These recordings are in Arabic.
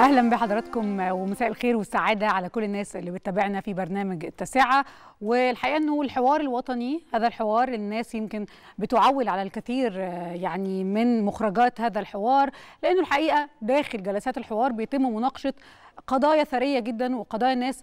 أهلا بحضراتكم ومساء الخير والسعادة على كل الناس اللي بتتابعنا في برنامج التاسعه والحقيقة إنه الحوار الوطني هذا الحوار الناس يمكن بتعول على الكثير يعني من مخرجات هذا الحوار لأنه الحقيقة داخل جلسات الحوار بيتم مناقشة قضايا ثرية جدا وقضايا الناس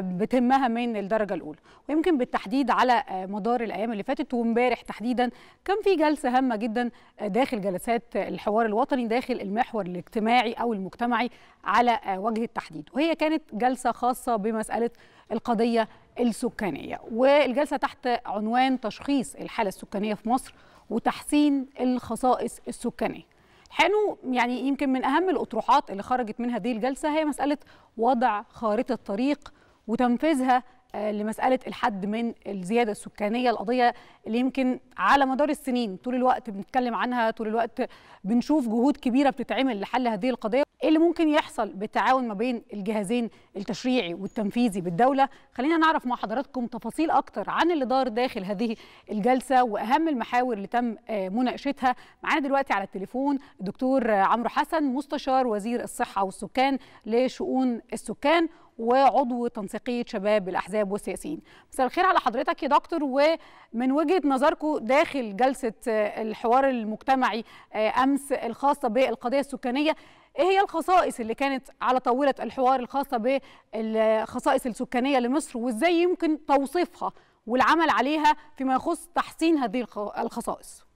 بتهمها من الدرجة الأولى. ويمكن بالتحديد على مدار الأيام اللي فاتت وامبارح تحديدا كان في جلسة هامة جدا داخل جلسات الحوار الوطني داخل المحور الاجتماعي أو المجتمعي على وجه التحديد. وهي كانت جلسة خاصة بمسألة القضية السكانية. والجلسة تحت عنوان تشخيص الحالة السكانية في مصر وتحسين الخصائص السكانية. حانوا يعني يمكن من أهم الأطروحات اللي خرجت من هذه الجلسة هي مسألة وضع خارطة طريق وتنفيذها لمسألة الحد من الزيادة السكانية القضية اللي يمكن على مدار السنين طول الوقت بنتكلم عنها طول الوقت بنشوف جهود كبيرة بتتعمل لحل هذه القضية. إيه اللي ممكن يحصل بالتعاون ما بين الجهازين التشريعي والتنفيذي بالدولة؟ خلينا نعرف مع حضراتكم تفاصيل أكتر عن اللي دار داخل هذه الجلسة وأهم المحاور اللي تم مناقشتها. معانا دلوقتي على التليفون الدكتور عمرو حسن مستشار وزير الصحة والسكان لشؤون السكان وعضو تنسيقية شباب الأحزاب والسياسيين. مساء الخير على حضرتك يا دكتور. ومن وجهة نظركم داخل جلسة الحوار المجتمعي أمس الخاصة بالقضية السكانية إيه هي الخصائص اللي كانت على طاولة الحوار الخاصة بالخصائص السكانية لمصر وإزاي يمكن توصيفها والعمل عليها فيما يخص تحسين هذه الخصائص؟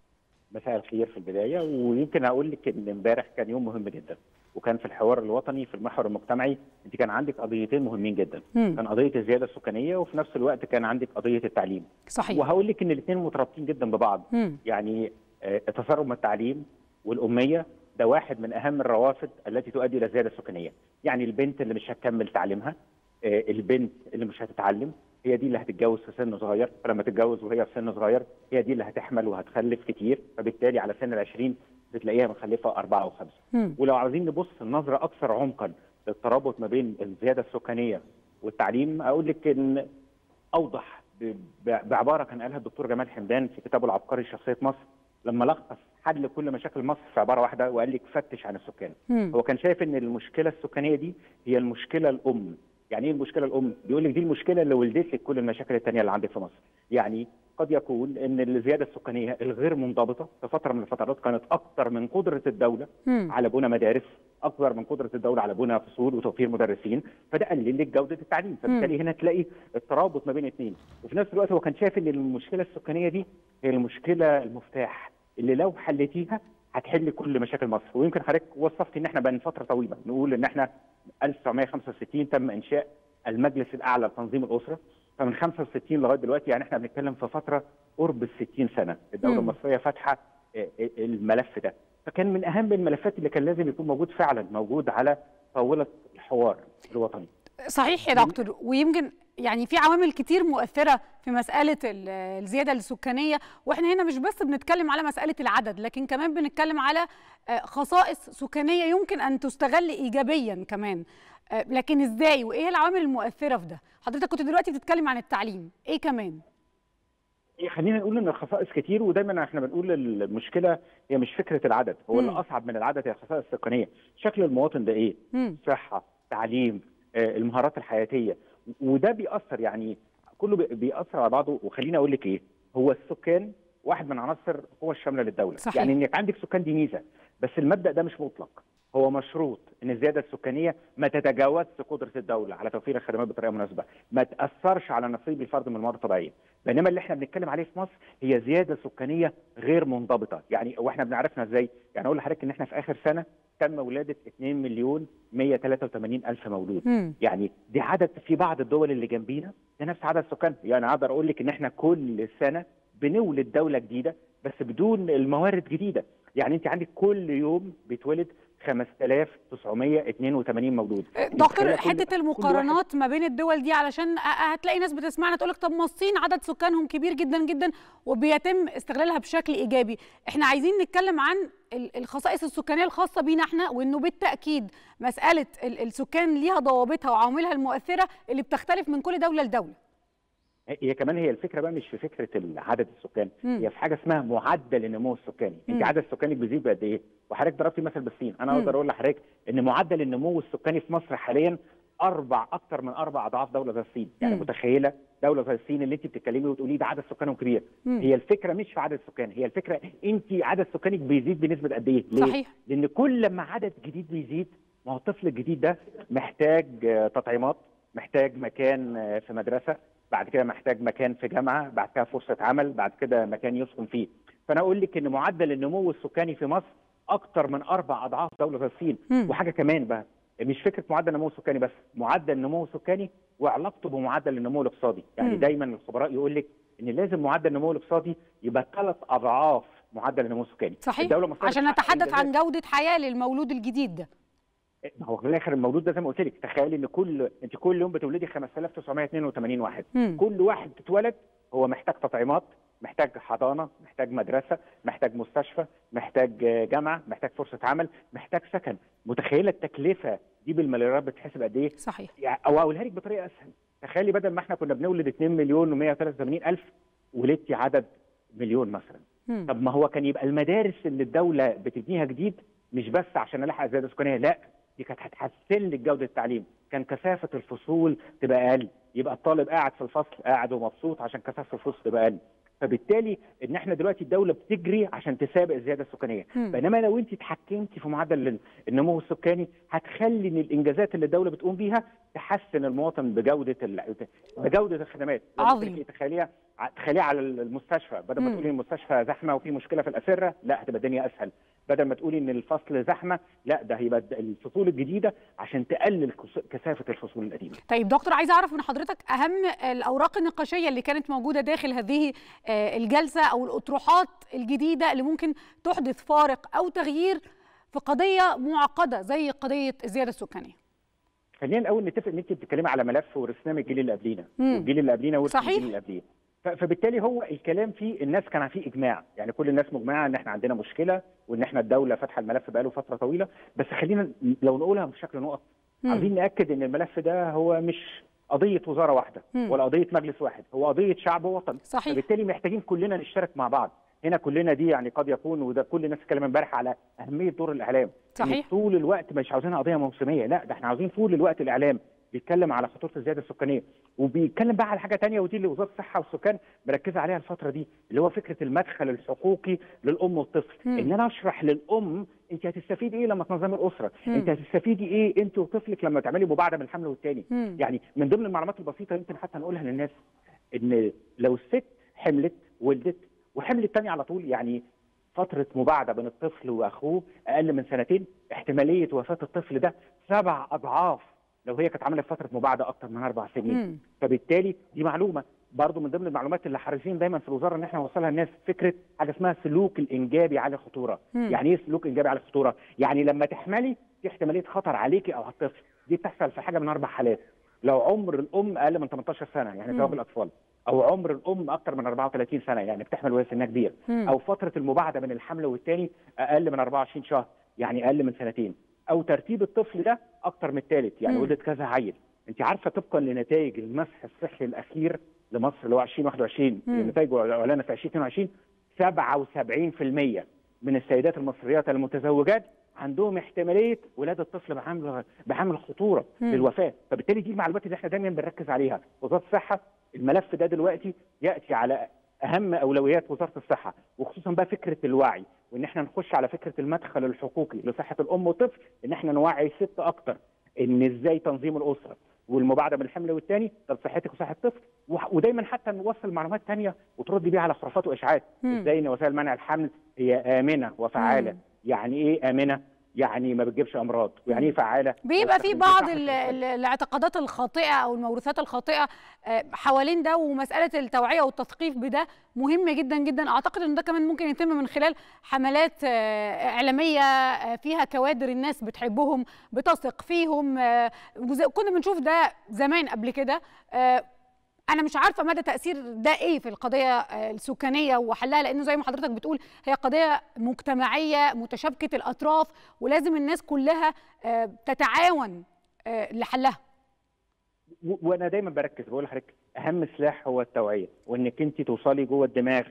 مساء الخير في البداية ويمكن أقول لك إن إمبارح كان يوم مهم جدا وكان في الحوار الوطني في المحور المجتمعي أنت كان عندك قضيتين مهمين جدا مم. كان قضية الزيادة السكانية وفي نفس الوقت كان عندك قضية التعليم صحيح وهقول لك إن الاثنين مترابطين جدا ببعض مم. يعني التسرب من التعليم والأمية ده واحد من أهم الروافد التي تؤدي إلى الزيادة السكانية. يعني البنت اللي مش هتكمل تعليمها البنت اللي مش هتتعلم هي دي اللي هتتجوز في سن صغير. فلما تتجوز وهي في سن صغير هي دي اللي هتحمل وهتخلف كتير. فبالتالي على سن العشرين بتلاقيها مخلفة أربعة وخمسة. ولو عاوزين نبص النظرة أكثر عمقا للترابط ما بين الزيادة السكانية والتعليم أقول لك إن أوضح بعبارة كان قالها الدكتور جمال حمدان في كتابه العبقري شخصية مصر لما لخص حل كل مشاكل مصر في عبارة واحدة وقال لك فتش عن السكان. مم. هو كان شايف إن المشكلة السكانية دي هي المشكلة الام يعني إيه المشكلة الام بيقول لك دي المشكلة اللي ولدت لك كل المشاكل الثانية اللي عندك في مصر. يعني قد يكون إن الزيادة السكانية الغير منضبطة في فترة من الفترات كانت أكثر من قدرة الدولة مم. على بناء مدارس أكبر من قدرة الدولة على بناء فصول وتوفير مدرسين فده قلل لك جودة التعليم. فبالتالي هنا تلاقي الترابط ما بين اثنين وفي نفس الوقت هو كان شايف إن المشكلة السكانية دي هي المشكلة المفتاح. اللي لو حلتيها هتحل كل مشاكل مصر. ويمكن حضرتك وصفتي إن إحنا بقى فترة طويلة. نقول إن إحنا 1965 تم إنشاء المجلس الأعلى لتنظيم الأسرة. فمن 65 لغاية دلوقتي يعني إحنا بنتكلم في فترة قرب ال 60 سنة. الدولة المصرية فاتحة الملف ده. فكان من أهم الملفات اللي كان لازم يكون موجود فعلا موجود على طاولة الحوار الوطني. صحيح يا دكتور. ويمكن يعني في عوامل كتير مؤثرة في مسألة الزيادة السكانية وإحنا هنا مش بس بنتكلم على مسألة العدد لكن كمان بنتكلم على خصائص سكانية يمكن أن تستغل إيجابيا كمان. لكن إزاي؟ وإيه العوامل المؤثرة في ده؟ حضرتك كنت دلوقتي بتتكلم عن التعليم إيه كمان؟ خلينا نقول إن الخصائص كتير ودايما إحنا بنقول المشكلة هي مش فكرة العدد هو اللي أصعب من العدد هي الخصائص السكانية. شكل المواطن ده إيه؟ مم. صحة تعليم المهارات الحياتية. وده بيأثر يعني كله بيأثر على بعضه. وخليني أقول لك إيه هو السكان واحد من عناصر القوة الشاملة للدولة. صحيح. يعني إنك عندك سكان دي ميزة بس المبدأ ده مش مطلق. هو مشروط إن الزيادة السكانية ما تتجاوزش قدرة الدولة على توفير الخدمات بطريقة مناسبة. ما تأثرش على نصيب الفرد من الموارد الطبيعية بينما اللي إحنا بنتكلم عليه في مصر هي زيادة سكانية غير منضبطة. يعني وإحنا بنعرفنا إزاي؟ يعني أقول لحضرتك إن إحنا في آخر سنة تم ولادة 2 مليون 183 ألف مولود. م. يعني دي عدد في بعض الدول اللي جنبينا. ده نفس عدد السكان يعني أقدر أقول لك إن إحنا كل سنة بنولد دولة جديدة بس بدون الموارد جديدة. يعني أنت عندك كل يوم بيتولد 5982 مولود. دكتور حتة المقارنات ما بين الدول دي علشان هتلاقي ناس بتسمعنا تقول لك طب ما الصين عدد سكانهم كبير جدا جدا وبيتم استغلالها بشكل إيجابي. إحنا عايزين نتكلم عن الخصائص السكانية الخاصة بينا إحنا وإنه بالتأكيد مسألة السكان ليها ضوابطها وعواملها المؤثرة اللي بتختلف من كل دولة لدولة. هي كمان هي الفكرة بقى مش في فكرة عدد السكان هي في حاجة اسمها معدل النمو السكاني. انت عدد سكانك بيزيد بقد إيه؟ وحضرتك ضربتي مثل بالصين. أنا أقدر أقول لحضرتك ان معدل النمو السكاني في مصر حاليا أربع أكثر من أربع أضعاف دولة زي الصين. يعني متخيلة دولة زي الصين اللي انت بتتكلمي وتقولي ده عدد سكانهم كبير. مم. هي الفكرة مش في عدد السكان هي الفكرة انت عدد سكانك بيزيد بنسبة قد إيه؟ ليه؟ صحيح. لأن كل ما عدد جديد بيزيد ما هو الطفل الجديد ده محتاج تطعيمات محتاج مكان في مدرسة بعد كده محتاج مكان في جامعة بعد كده فرصة عمل بعد كده مكان يسكن فيه فأنا أقول لك إن معدل النمو السكاني في مصر أكتر من أربع أضعاف دولة الصين. وحاجة كمان بقى مش فكرة معدل النمو السكاني بس معدل النمو السكاني وعلاقته بمعدل النمو الاقتصادي يعني مم. دايما الخبراء يقول لك إن لازم معدل النمو الاقتصادي يبقى ثلاث أضعاف معدل النمو السكاني صحيح المصرية عشان نتحدث عن. جودة حياة للمولود الجديد ده ما هو في الآخر المولود ده زي ما قلت لك. تخيلي إن كل أنت كل يوم بتولدي 5982 واحد. مم. كل واحد بتتولد هو محتاج تطعيمات محتاج حضانة محتاج مدرسة محتاج مستشفى محتاج جامعة محتاج فرصة عمل محتاج سكن. متخيلة التكلفة دي بالمليارات بتحسب قد إيه؟ صحيح. يعني أو أقولها لك بطريقة أسهل. تخيلي بدل ما إحنا كنا بنولد 2 مليون و183 ألف ولدتي عدد مليون مثلا. مم. طب ما هو كان يبقى المدارس اللي الدولة بتبنيها جديد مش بس عشان نلحق الزياده السكانيه لا. دي كانت هتحسن لك جودة التعليم. كان كثافة الفصول تبقى أقل. يبقى الطالب قاعد في الفصل قاعد ومبسوط عشان كثافة الفصول تبقى أقل. فبالتالي إن إحنا دلوقتي الدولة بتجري عشان تسابق الزيادة السكانية. بينما لو انت اتحكمتي في معدل النمو السكاني هتخلي إن الإنجازات اللي الدولة بتقوم بيها تحسن المواطن بجودة ال... بجودة الخدمات. عظيم. تخليها تخليها على المستشفى. بدل ما. تقولي المستشفى زحمة وفي مشكلة في الأسرة لا هتبقى الدنيا أسهل. بدل ما تقولي إن الفصل زحمة لا ده هيبقى الفصول الجديدة عشان تقلل كثافة الفصول القديمة طيب دكتور عايزة أعرف من حضرتك أهم الأوراق النقاشية اللي كانت موجودة داخل هذه آه، الجلسة أو الأطروحات الجديدة اللي ممكن تحدث فارق أو تغيير في قضية معقدة زي قضية الزيادة السكانية خلينا الأول نتفق إن انت بتتكلمي على ملف ورثناه من الجيل اللي قبلينا. والجيل اللي قبلينا ورث من صحيح. الجيل اللي قبليه ف- فبالتالي هو الكلام فيه الناس كان فيه إجماع. يعني كل الناس مجمعة إن إحنا عندنا مشكلة وإن إحنا الدولة فاتحة الملف بقاله فترة طويلة. بس خلينا لو نقولها بشكل نقط. عايزين نأكد إن الملف ده هو مش قضية وزارة واحدة مم. ولا قضية مجلس واحد. هو قضية شعب ووطن صحيح. فبالتالي محتاجين كلنا نشترك مع بعض. هنا كلنا دي يعني قد يكون وده كل الناس اتكلم امبارح على أهمية دور الإعلام. صحيح. طول الوقت مش عاوزينها قضية موسمية. لا ده إحنا عاوزين طول الوقت الإعلام. بيتكلم على خطورة الزيادة السكانية وبيتكلم بقى على حاجة تانية ودي اللي وزارة الصحة والسكان مركزة عليها الفترة دي اللي هو فكرة المدخل الحقوقي للأم والطفل مم. إن أنا أشرح للأم أنت هتستفيدي إيه لما تنظمي الأسرة مم. أنت هتستفيدي إيه أنت وطفلك لما تعملي مباعدة من الحمل والتاني مم. يعني من ضمن المعلومات البسيطة يمكن حتى نقولها للناس إن لو الست حملت ولدت وحملت تاني على طول يعني فترة مباعدة بين الطفل وأخوه أقل من سنتين احتمالية وفاة الطفل ده سبع أضعاف لو هي كانت عملت فترة مباعدة أكتر من أربع سنين مم. فبالتالي دي معلومة برضو من ضمن المعلومات اللي حريصين دايما في الوزارة إن إحنا نوصلها للناس فكرة حاجة اسمها سلوك الإنجابي على الخطوره مم. يعني إيه سلوك إنجابي على الخطوره يعني لما تحملي في احتمالية خطر عليكي أو على الطفل دي بتحصل في حاجة من أربع حالات لو عمر الأم أقل من 18 سنة يعني. زواج الأطفال أو عمر الأم أكتر من 34 سنة يعني بتحمل وهي سنها كبير مم. أو فترة المباعدة بين الحمل والتاني أقل من 24 شهر يعني أقل من سنتين أو ترتيب الطفل ده أكتر من الثالث يعني. ولدت كذا عيل أنت عارفة طبقا لنتائج المسح الصحي الأخير لمصر اللي هو 2021 مم. نتائجه اعلنت في 2022 77% من السيدات المصريات المتزوجات عندهم احتمالية ولاده طفل بحمل بحمل خطورة. للوفاة فبالتالي دي المعلومات اللي إحنا دايما بنركز عليها وزارة الصحة الملف ده دلوقتي يأتي على أهم أولويات وزارة الصحة وخصوصا بقى فكرة الوعي وإن إحنا نخش على فكرة المدخل الحقوقي لصحة الأم والطفل إن إحنا نوعي الست أكتر إن إزاي تنظيم الأسرة والمباعدة من الحمل والتاني طب صحتك وصحة الطفل ودايما حتى نوصل معلومات تانية وترد بيها على خرافات وإشاعات. إزاي ان وسائل منع الحمل؟ هي آمنة وفعالة. مم. يعني إيه آمنة؟ يعني ما بتجيبش أمراض ويعني إيه فعالة. بيبقى في بعض الاعتقادات الخاطئة أو الموروثات الخاطئة آه، حوالين ده ومسألة التوعية والتثقيف بده مهمه جدا جدا. أعتقد إن ده كمان ممكن يتم من خلال حملات آه، إعلامية آه، فيها كوادر الناس بتحبهم بتثق فيهم كنا بنشوف ده زمان قبل كده أنا مش عارفة مدى تأثير ده إيه في القضية آه، السكانية وحلها لأنه زي ما حضرتك بتقول هي قضية مجتمعية متشابكة الأطراف ولازم الناس كلها آه، تتعاون آه، لحلها. وأنا دايما بركز بقول لحضرتك أهم سلاح هو التوعية وإنك أنت توصلي جوه الدماغ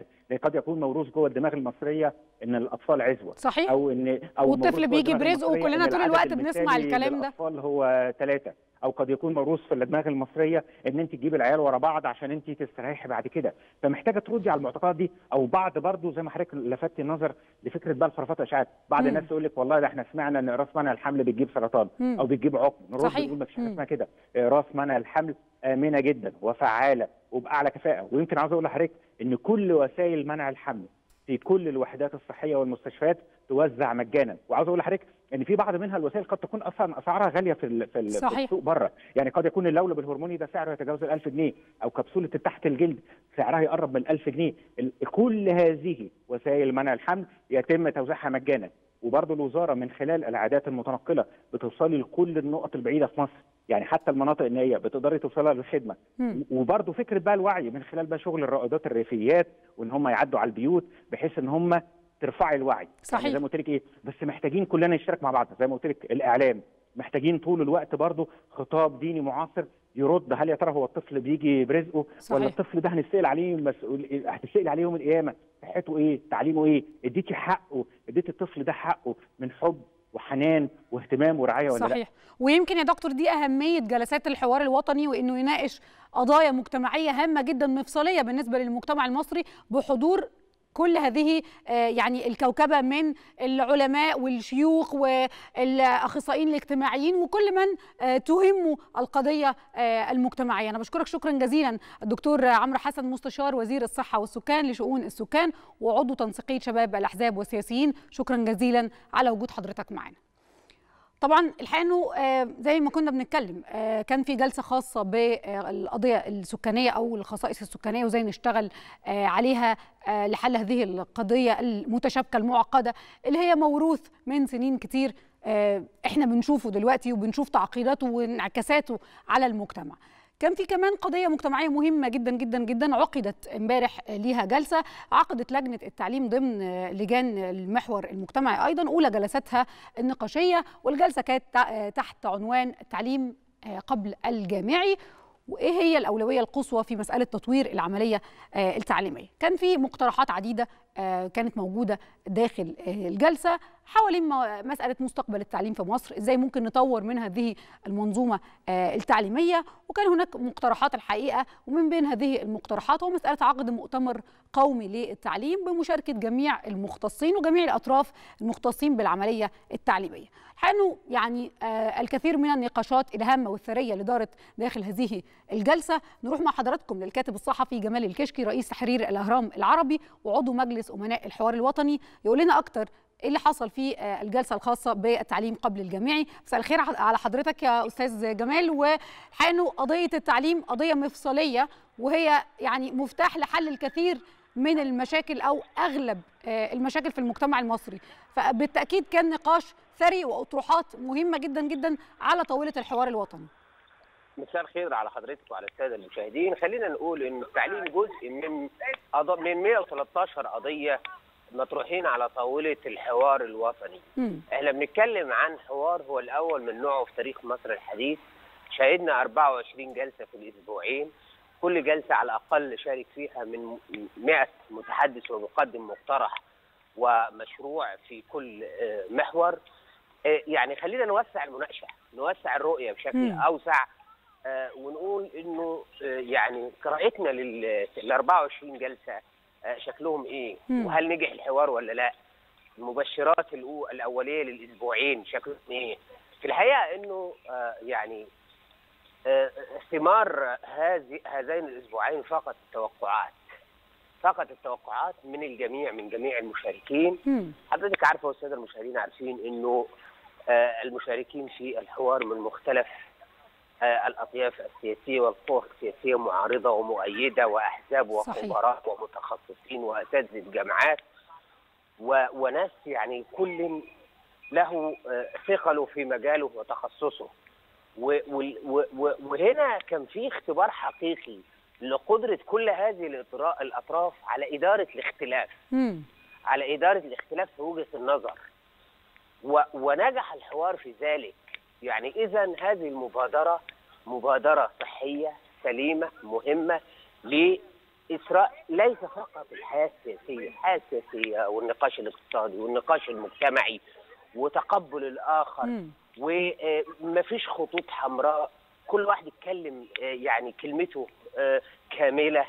قد يكون موروث جوه الدماغ المصرية إن الأطفال عزوة. صحيح. أو ان أو والطفل بيجي برزقه وكلنا طول الوقت بنسمع الكلام ده. الاطفال هو ثلاثة. أو قد يكون موروث في الدماغ المصرية إن أنت تجيبي العيال ورا بعض عشان أنت تستريحي بعد كده. فمحتاجة تردي على المعتقدات دي أو بعض برضو زي ما حضرتك لفتي النظر لفكرة بقى الخرافات والاشاعات بعض الناس تقول لك والله ده إحنا سمعنا إن راس منع الحمل بتجيب سرطان مم. أو بتجيب عقم. نرد صحيح. نقول مفيش حاجة اسمها كده. راس منع الحمل آمنة جدا وفعالة وبأعلى كفاءة. ويمكن عاوز أقول لحضرتك إن كل وسائل منع الحمل في كل الوحدات الصحية والمستشفيات توزع مجانا. وعاوز أقول لحضرتك إن في بعض منها الوسائل قد تكون أصلا أسعارها غالية في ال- في, ال- في صحيح. السوق بره. يعني قد يكون اللولب الهرموني ده سعره يتجاوز ال 1000 جنيه أو كبسولة تحت الجلد سعرها يقرب من 1000 جنيه. كل هذه وسائل منع الحمل يتم توزيعها مجانا. وبرضه الوزارة من خلال العادات المتنقلة بتوصلي لكل النقط البعيدة في مصر. يعني حتى المناطق النائيه بتقدري توصلها للخدمة. وبرضه فكرة بقى الوعي من خلال بقى شغل الرائدات الريفيات وإن هم يعدوا على البيوت بحيث إن هم ترفعي الوعي. صحيح. يعني زي ما قلت لك إيه بس محتاجين كلنا نشترك مع بعض. زي ما قلت لك الإعلام. محتاجين طول الوقت برضه خطاب ديني معاصر يرد هل يا ترى هو الطفل بيجي برزقه صحيح. ولا الطفل ده هنسال عليه مسؤول هتسال عليه يوم القيامة؟ صحته إيه؟ تعليمه إيه؟ اديتي حقه اديتي الطفل ده حقه من حب وحنان واهتمام ورعاية ولا لأ؟ صحيح. ويمكن يا دكتور دي أهمية جلسات الحوار الوطني وإنه يناقش قضايا مجتمعية هامة جدا مفصلية بالنسبة للمجتمع المصري بحضور كل هذه آه، يعني الكوكبة من العلماء والشيوخ والأخصائيين الاجتماعيين وكل من آه، تهمه القضية آه، المجتمعية. أنا بشكرك شكرا جزيلا الدكتور عمرو حسن مستشار وزير الصحة والسكان لشؤون السكان وعضو تنسيقية شباب الأحزاب والسياسيين. شكرا جزيلا على وجود حضرتك معنا. طبعا الحقيقة إنه آه، زي ما كنا بنتكلم آه، كان في جلسة خاصة بالقضية السكانية أو الخصائص السكانية وإزاي نشتغل آه، عليها لحل هذه القضية المتشابكة المعقدة اللي هي موروث من سنين كتير إحنا بنشوفه دلوقتي وبنشوف تعقيداته وانعكاساته على المجتمع. كان في كمان قضية مجتمعية مهمة جدا جدا جدا عقدت امبارح ليها جلسة عقدت لجنة التعليم ضمن لجان المحور المجتمعي أيضا أولى جلساتها النقاشية والجلسة كانت تحت عنوان التعليم قبل الجامعي. وإيه هي الأولوية القصوى في مسألة تطوير العملية التعليمية؟ كان في مقترحات عديدة كانت موجودة داخل الجلسة حوالين مسألة مستقبل التعليم في مصر إزاي ممكن نطور من هذه المنظومة التعليمية. وكان هناك مقترحات الحقيقة ومن بين هذه المقترحات هو مسألة عقد مؤتمر قومي للتعليم بمشاركة جميع المختصين وجميع الأطراف المختصين بالعملية التعليمية. حانه يعني الكثير من النقاشات الهامة والثرية اللي دارت داخل هذه الجلسة نروح مع حضراتكم للكاتب الصحفي جمال الكشكي رئيس تحرير الأهرام العربي وعضو مجلس أمناء الحوار الوطني يقول لنا أكتر إيه اللي حصل في الجلسة الخاصة بالتعليم قبل الجامعي. مساء الخير على حضرتك يا أستاذ جمال. وحانه قضية التعليم قضية مفصلية وهي يعني مفتاح لحل الكثير من المشاكل أو أغلب المشاكل في المجتمع المصري. فبالتأكيد كان نقاش ثري وأطروحات مهمة جدا جدا على طاولة الحوار الوطني. مساء الخير على حضرتك وعلى السادة المشاهدين. خلينا نقول إن التعليم جزء من من 113 قضية مطروحين على طاولة الحوار الوطني. إحنا بنتكلم عن حوار هو الأول من نوعه في تاريخ مصر الحديث. شهدنا 24 جلسة في الأسبوعين. كل جلسة على الأقل شارك فيها من 100 متحدث ومقدم مقترح ومشروع في كل محور. يعني خلينا نوسع المناقشة نوسع الرؤية بشكل. أوسع. ونقول إنه يعني قراءتنا لل 24 جلسة شكلهم إيه. وهل نجح الحوار ولا لا؟ المبشرات الأولية للأسبوعين شكلهم إيه؟ في الحقيقة إنه يعني ثمار هذه هذين الأسبوعين فقط التوقعات. فقط التوقعات من الجميع من جميع المشاركين. حضرتك عارفة والساده المشاهدين عارفين إنه المشاركين في الحوار من مختلف الأطياف السياسية والقوى السياسية معارضة ومؤيدة وأحزاب وخبراء ومتخصصين وأساتذة جامعات وناس يعني كل له ثقله في مجاله وتخصصه. وهنا كان في اختبار حقيقي لقدرة كل هذه الأطراف على إدارة الاختلاف. م. على إدارة الاختلاف في وجهة النظر. ونجح الحوار في ذلك. يعني اذا هذه المبادرة مبادرة صحية صحيه سليمة مهمة لإسراء ليس فقط الحياة السياسية، الحياة السياسية والنقاش الاقتصادي والنقاش المجتمعي وتقبل الآخر مم. ومفيش خطوط حمراء كل واحد يتكلم آه، يعني كلمته آه، كاملة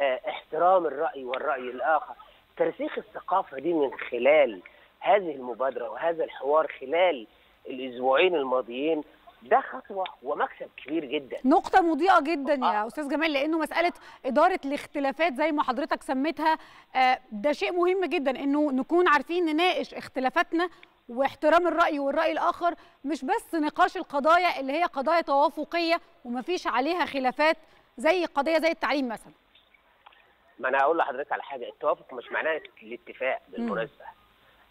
آه، احترام الرأي والرأي الآخر ترسيخ الثقافة دي من خلال هذه المبادرة وهذا الحوار خلال الأسبوعين الماضيين ده خطوة ومكسب كبير جدا. نقطة مضيئة جدا يا آه. أستاذ جمال لأنه مسألة إدارة الاختلافات زي ما حضرتك سميتها آه، ده شيء مهم جدا إنه نكون عارفين نناقش اختلافاتنا واحترام الرأي والرأي الآخر مش بس نقاش القضايا اللي هي قضايا توافقية ومفيش عليها خلافات زي قضية زي التعليم مثلا. ما أنا أقول لحضرتك على حاجة التوافق مش معناه الاتفاق بالمناسبة.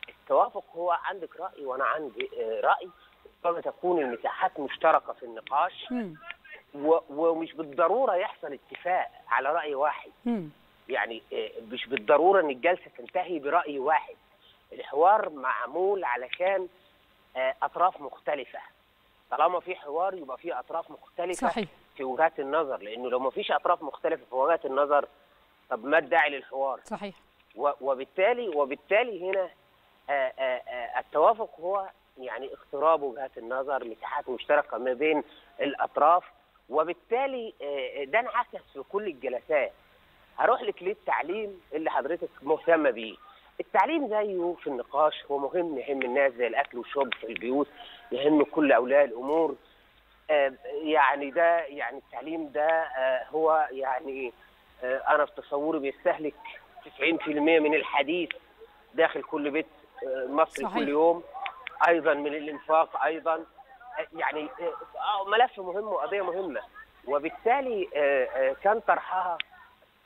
التوافق هو عندك رأي وأنا عندي آه، رأي. ربما تكون المساحات مشتركة في النقاش ومش بالضرورة يحصل اتفاق على رأي واحد. يعني آه، مش بالضرورة إن الجلسة تنتهي برأي واحد. الحوار معمول علشان آه، أطراف مختلفة. طالما في حوار يبقى في أطراف مختلفة صحيح. في وجهات النظر. لأنه لو ما فيش أطراف مختلفة في وجهات النظر طب ما الداعي للحوار. صحيح. وبالتالي وبالتالي هنا التوافق هو يعني اقتراب وجهات النظر مساحات مشتركة ما بين الأطراف وبالتالي آه، ده انعكس في كل الجلسات. هروح لك للتعليم اللي حضرتك مهتمة بيه. التعليم زيه في النقاش هو مهم يهم الناس زي الأكل والشرب في البيوت يهم كل أولياء الأمور. آه، يعني ده يعني التعليم ده آه، هو يعني آه، أنا في تصوري بيستهلك 90% من الحديث داخل كل بيت آه، مصري صحيح. كل يوم أيضا من الإنفاق أيضا يعني آه، ملف مهم وقضية مهمة. وبالتالي آه، آه، كان طرحها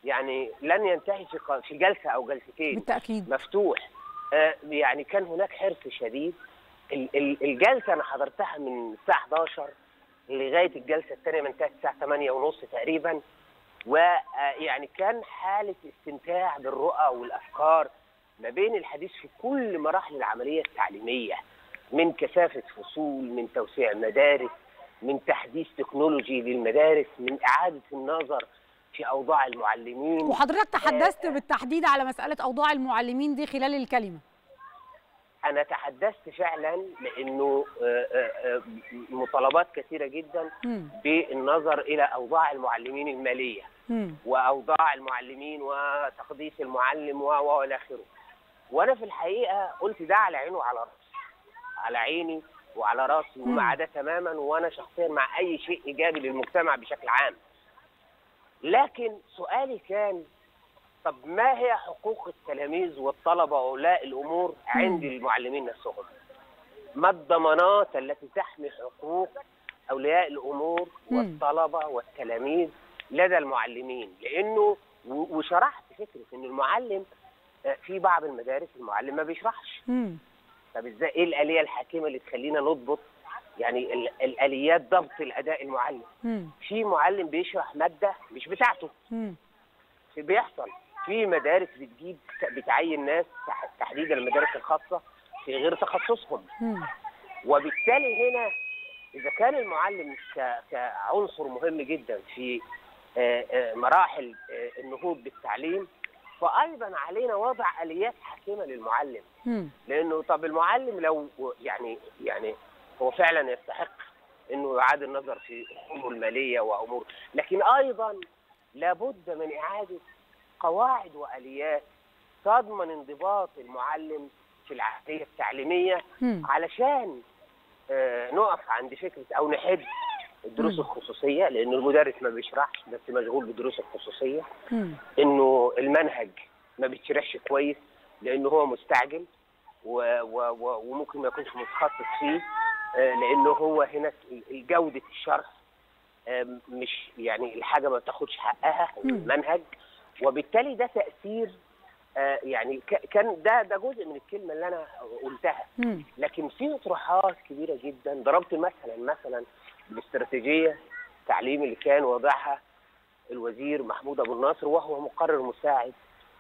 يعني لن ينتهي في في جلسة أو جلستين. بالتأكيد. مفتوح. يعني كان هناك حرص شديد. ال- ال- الجلسة أنا حضرتها من الساعة 11 لغاية الجلسة الثانية من انتهت الساعة 8 ونص تقريبا. ويعني كان حالة استمتاع بالرؤى والأفكار. ما بين الحديث في كل مراحل العملية التعليمية من كثافة فصول من توسيع مدارس من تحديث تكنولوجي للمدارس من إعادة النظر في أوضاع المعلمين وحضرتك تحدثت بالتحديد على مسألة أوضاع المعلمين دي خلال الكلمة أنا تحدثت فعلا لأنه آه، آه، آه، مطالبات كثيرة جدا. بالنظر إلى أوضاع المعلمين المالية مم. وأوضاع المعلمين وتقديس المعلم و و وإلى آخره. وأنا في الحقيقة قلت ده على عيني وعلى رأسي. على عيني وعلى رأسي ومع ده تماما وأنا شخصيا مع أي شيء إيجابي للمجتمع بشكل عام. لكن سؤالي كان طب ما هي حقوق التلاميذ والطلبة واولياء الأمور عند المعلمين نفسهم؟ ما الضمانات التي تحمي حقوق أولياء الأمور. والطلبة والتلاميذ لدى المعلمين لأنه وشرحت فكرة إن المعلم في بعض المدارس المعلم ما بيشرحش. طب إزاي إيه الآلية الحكيمة اللي تخلينا نضبط يعني ال- الآليات ضبط الأداء المعلم مم. في معلم بيشرح مادة مش بتاعته مم. في- بيحصل في مدارس بتجيب بتعين ناس تح- تحديدا المدارس الخاصة في غير تخصصهم مم. وبالتالي هنا إذا كان المعلم ك- كعنصر مهم جدا في آه، آه، مراحل آه، النهوض بالتعليم فايضا علينا وضع آليات حكيمه للمعلم. لأنه طب المعلم لو يعني يعني هو فعلا يستحق إنه يعاد النظر في اموره الماليه وأمور لكن أيضا لابد من إعادة قواعد وآليات تضمن انضباط المعلم في العملية التعليمية. علشان آه، نقف عند فكرة أو نحد الدروس مم. الخصوصية لأن المدرس ما بيشرحش بس مشغول بالدروس الخصوصية مم. إنه المنهج ما بيتشرحش كويس لأنه هو مستعجل و و و وممكن ما يكونش متخصص فيه آه، لأنه هو هنا جودة الشرح آه، مش يعني الحاجة ما بتاخدش حقها. المنهج وبالتالي ده تأثير آه، يعني كان ده ده جزء من الكلمة اللي أنا قلتها. لكن في اطروحات كبيرة جدا ضربت مثلا مثلا بالاستراتيجيه التعليم اللي كان واضعها الوزير محمود أبو الناصر وهو مقرر مساعد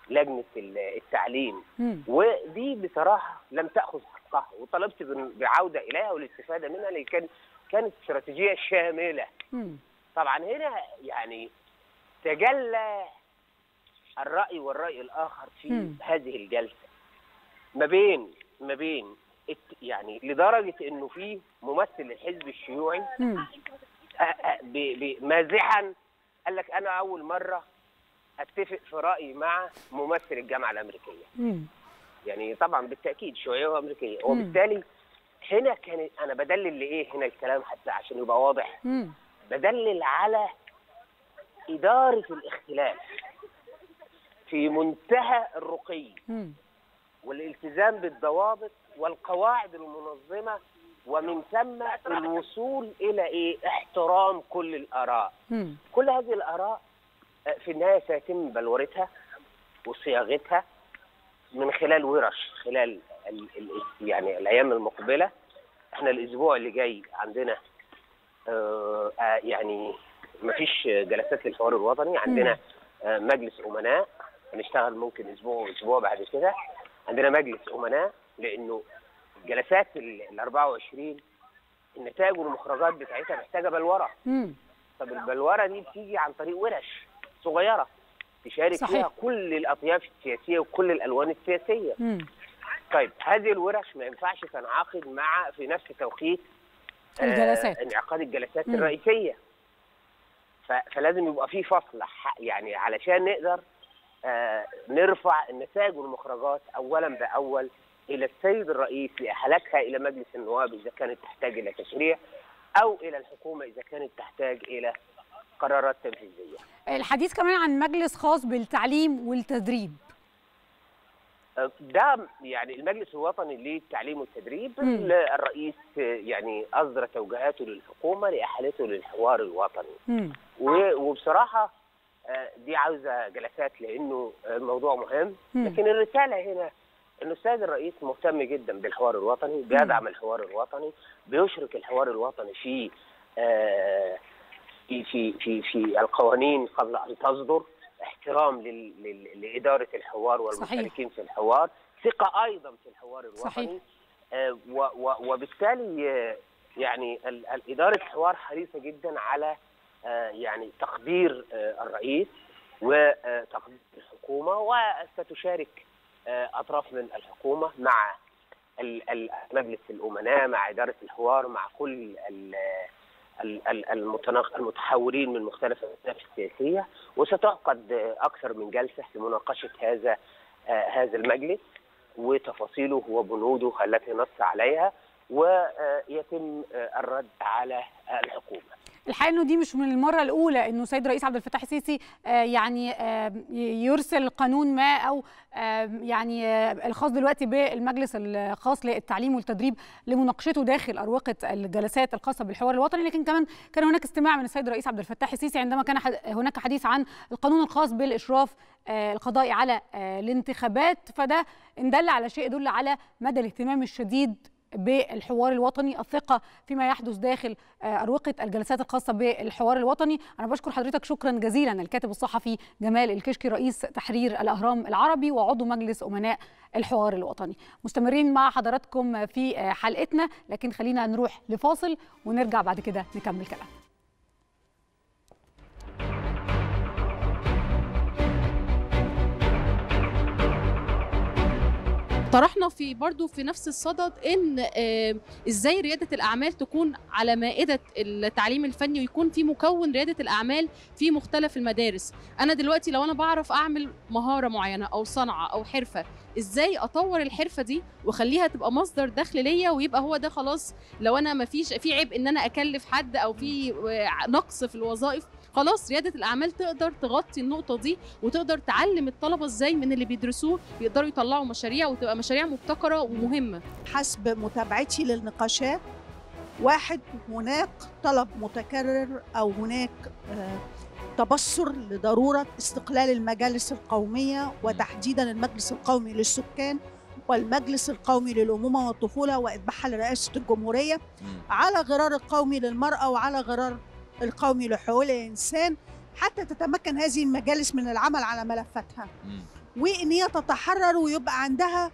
لجنة ال- التعليم مم. ودي بصراحة لم تأخذ حقها وطلبت بعودة إليها والاستفادة منها لأن كان كانت استراتيجية شاملة مم. طبعا هنا يعني تجلى الرأي والرأي الآخر في مم. هذه الجلسة ما بين ما بين يعني لدرجة إنه في ممثل الحزب الشيوعي مازحا قال لك أنا أول مرة أتفق في رأيي مع ممثل الجامعة الأمريكية مم. يعني طبعا بالتأكيد شيوعية وأمريكية. وبالتالي هنا كان أنا بدلل لإيه هنا الكلام حتى عشان يبقى واضح مم. بدلل على إدارة الاختلاف في منتهى الرقي مم. والالتزام بالضوابط والقواعد المنظمة ومن ثم الوصول إلى إيه؟ احترام كل الآراء. مم. كل هذه الآراء آه، في النهاية سيتم بلورتها وصياغتها من خلال ورش خلال ال ال يعني الأيام المقبلة. إحنا الأسبوع اللي جاي عندنا آه آه يعني مفيش جلسات للحوار الوطني. عندنا آه مجلس أمناء. هنشتغل ممكن أسبوع وأسبوع بعد كده. عندنا مجلس أمناء. لأنه الجلسات ال 24 النتائج والمخرجات بتاعتها محتاجة بلورة مم. طب البلورة دي بتيجي عن طريق ورش صغيرة تشارك صحيح. فيها كل الأطياف السياسية وكل الألوان السياسية مم. طيب هذه الورش ما ينفعش تنعقد مع في نفس توقيت آه، الجلسات. انعقاد الجلسات مم. الرئيسية فلازم يبقى في فصل يعني علشان نقدر آه، نرفع النتائج والمخرجات اولا بأول إلى السيد الرئيس لاحالتها إلى مجلس النواب إذا كانت تحتاج إلى تشريع أو إلى الحكومة إذا كانت تحتاج إلى قرارات تنفيذيه. الحديث كمان عن مجلس خاص بالتعليم والتدريب ده يعني المجلس الوطني للتعليم والتدريب مم. الرئيس يعني أصدر توجيهاته للحكومة لاحالته للحوار الوطني. و- وبصراحة آه، دي عاوزة جلسات لأنه الموضوع مهم. لكن الرسالة هنا السيد الرئيس مهتم جدا بالحوار الوطني بيدعم الحوار الوطني بيشرك الحوار الوطني في آه، في في في في القوانين قبل أن تصدر احترام لإدارة الحوار والمشاركين في الحوار ثقة أيضا في الحوار الوطني. صحيح. آه، وبالتالي آه، يعني إدارة الحوار حريصة جدا على يعني تقدير الرئيس وتقدير الحكومة وستشارك أطراف من الحكومة مع مجلس الأمناء مع إدارة الحوار مع كل المتحورين من مختلف الاطياف السياسية وستعقد آه، أكثر من جلسة لمناقشه هذا آه، هذا المجلس وتفاصيله وبنوده التي نص عليها ويتم آه، الرد على الحكومة. الحقيقة إنه دي مش من المرة الأولى إنه السيد الرئيس عبد الفتاح السيسي آه، يعني آه، يرسل قانون ما أو آه، يعني الخاص دلوقتي بالمجلس الخاص للتعليم والتدريب لمناقشته داخل أروقة الجلسات الخاصة بالحوار الوطني. لكن كمان كان هناك استماع من السيد الرئيس عبد الفتاح السيسي عندما كان هناك حديث عن القانون الخاص بالإشراف القضائي على الانتخابات. فده إن دل على شيء يدل على مدى الاهتمام الشديد بالحوار الوطني الثقة فيما يحدث داخل آه، أروقة الجلسات الخاصة بالحوار الوطني. أنا بشكر حضرتك شكرا جزيلا. الكاتب الصحفي جمال الكشكي رئيس تحرير الأهرام العربي وعضو مجلس أمناء الحوار الوطني. مستمرين مع حضراتكم في آه، حلقتنا لكن خلينا نروح لفاصل ونرجع بعد كده نكمل كلام طرحنا في برضو في نفس الصدد إن آه، إزاي ريادة الأعمال تكون على مائدة التعليم الفني ويكون في مكون ريادة الأعمال في مختلف المدارس. أنا دلوقتي لو أنا بعرف أعمل مهارة معينة أو صنعة أو حرفة إزاي أطور الحرفة دي وأخليها تبقى مصدر دخل ليا ويبقى هو ده خلاص لو أنا ما فيش في عيب إن أنا أكلف حد أو في آه، نقص في الوظائف خلاص ريادة الأعمال تقدر تغطي النقطة دي وتقدر تعلم الطلبة إزاي من اللي بيدرسوه يقدروا يطلعوا مشاريع وتبقى مشاريع مبتكرة ومهمة. حسب متابعتي للنقاشات واحد هناك طلب متكرر أو هناك آه، تبصر لضرورة استقلال المجالس القومية وتحديدا المجلس القومي للسكان والمجلس القومي للأمومة والطفولة وإتباعها لرئاسة الجمهورية على غرار القومي للمرأة وعلى غرار القومي لحقوق الإنسان حتى تتمكن هذه المجالس من العمل على ملفاتها. وإن هي تتحرر ويبقى عندها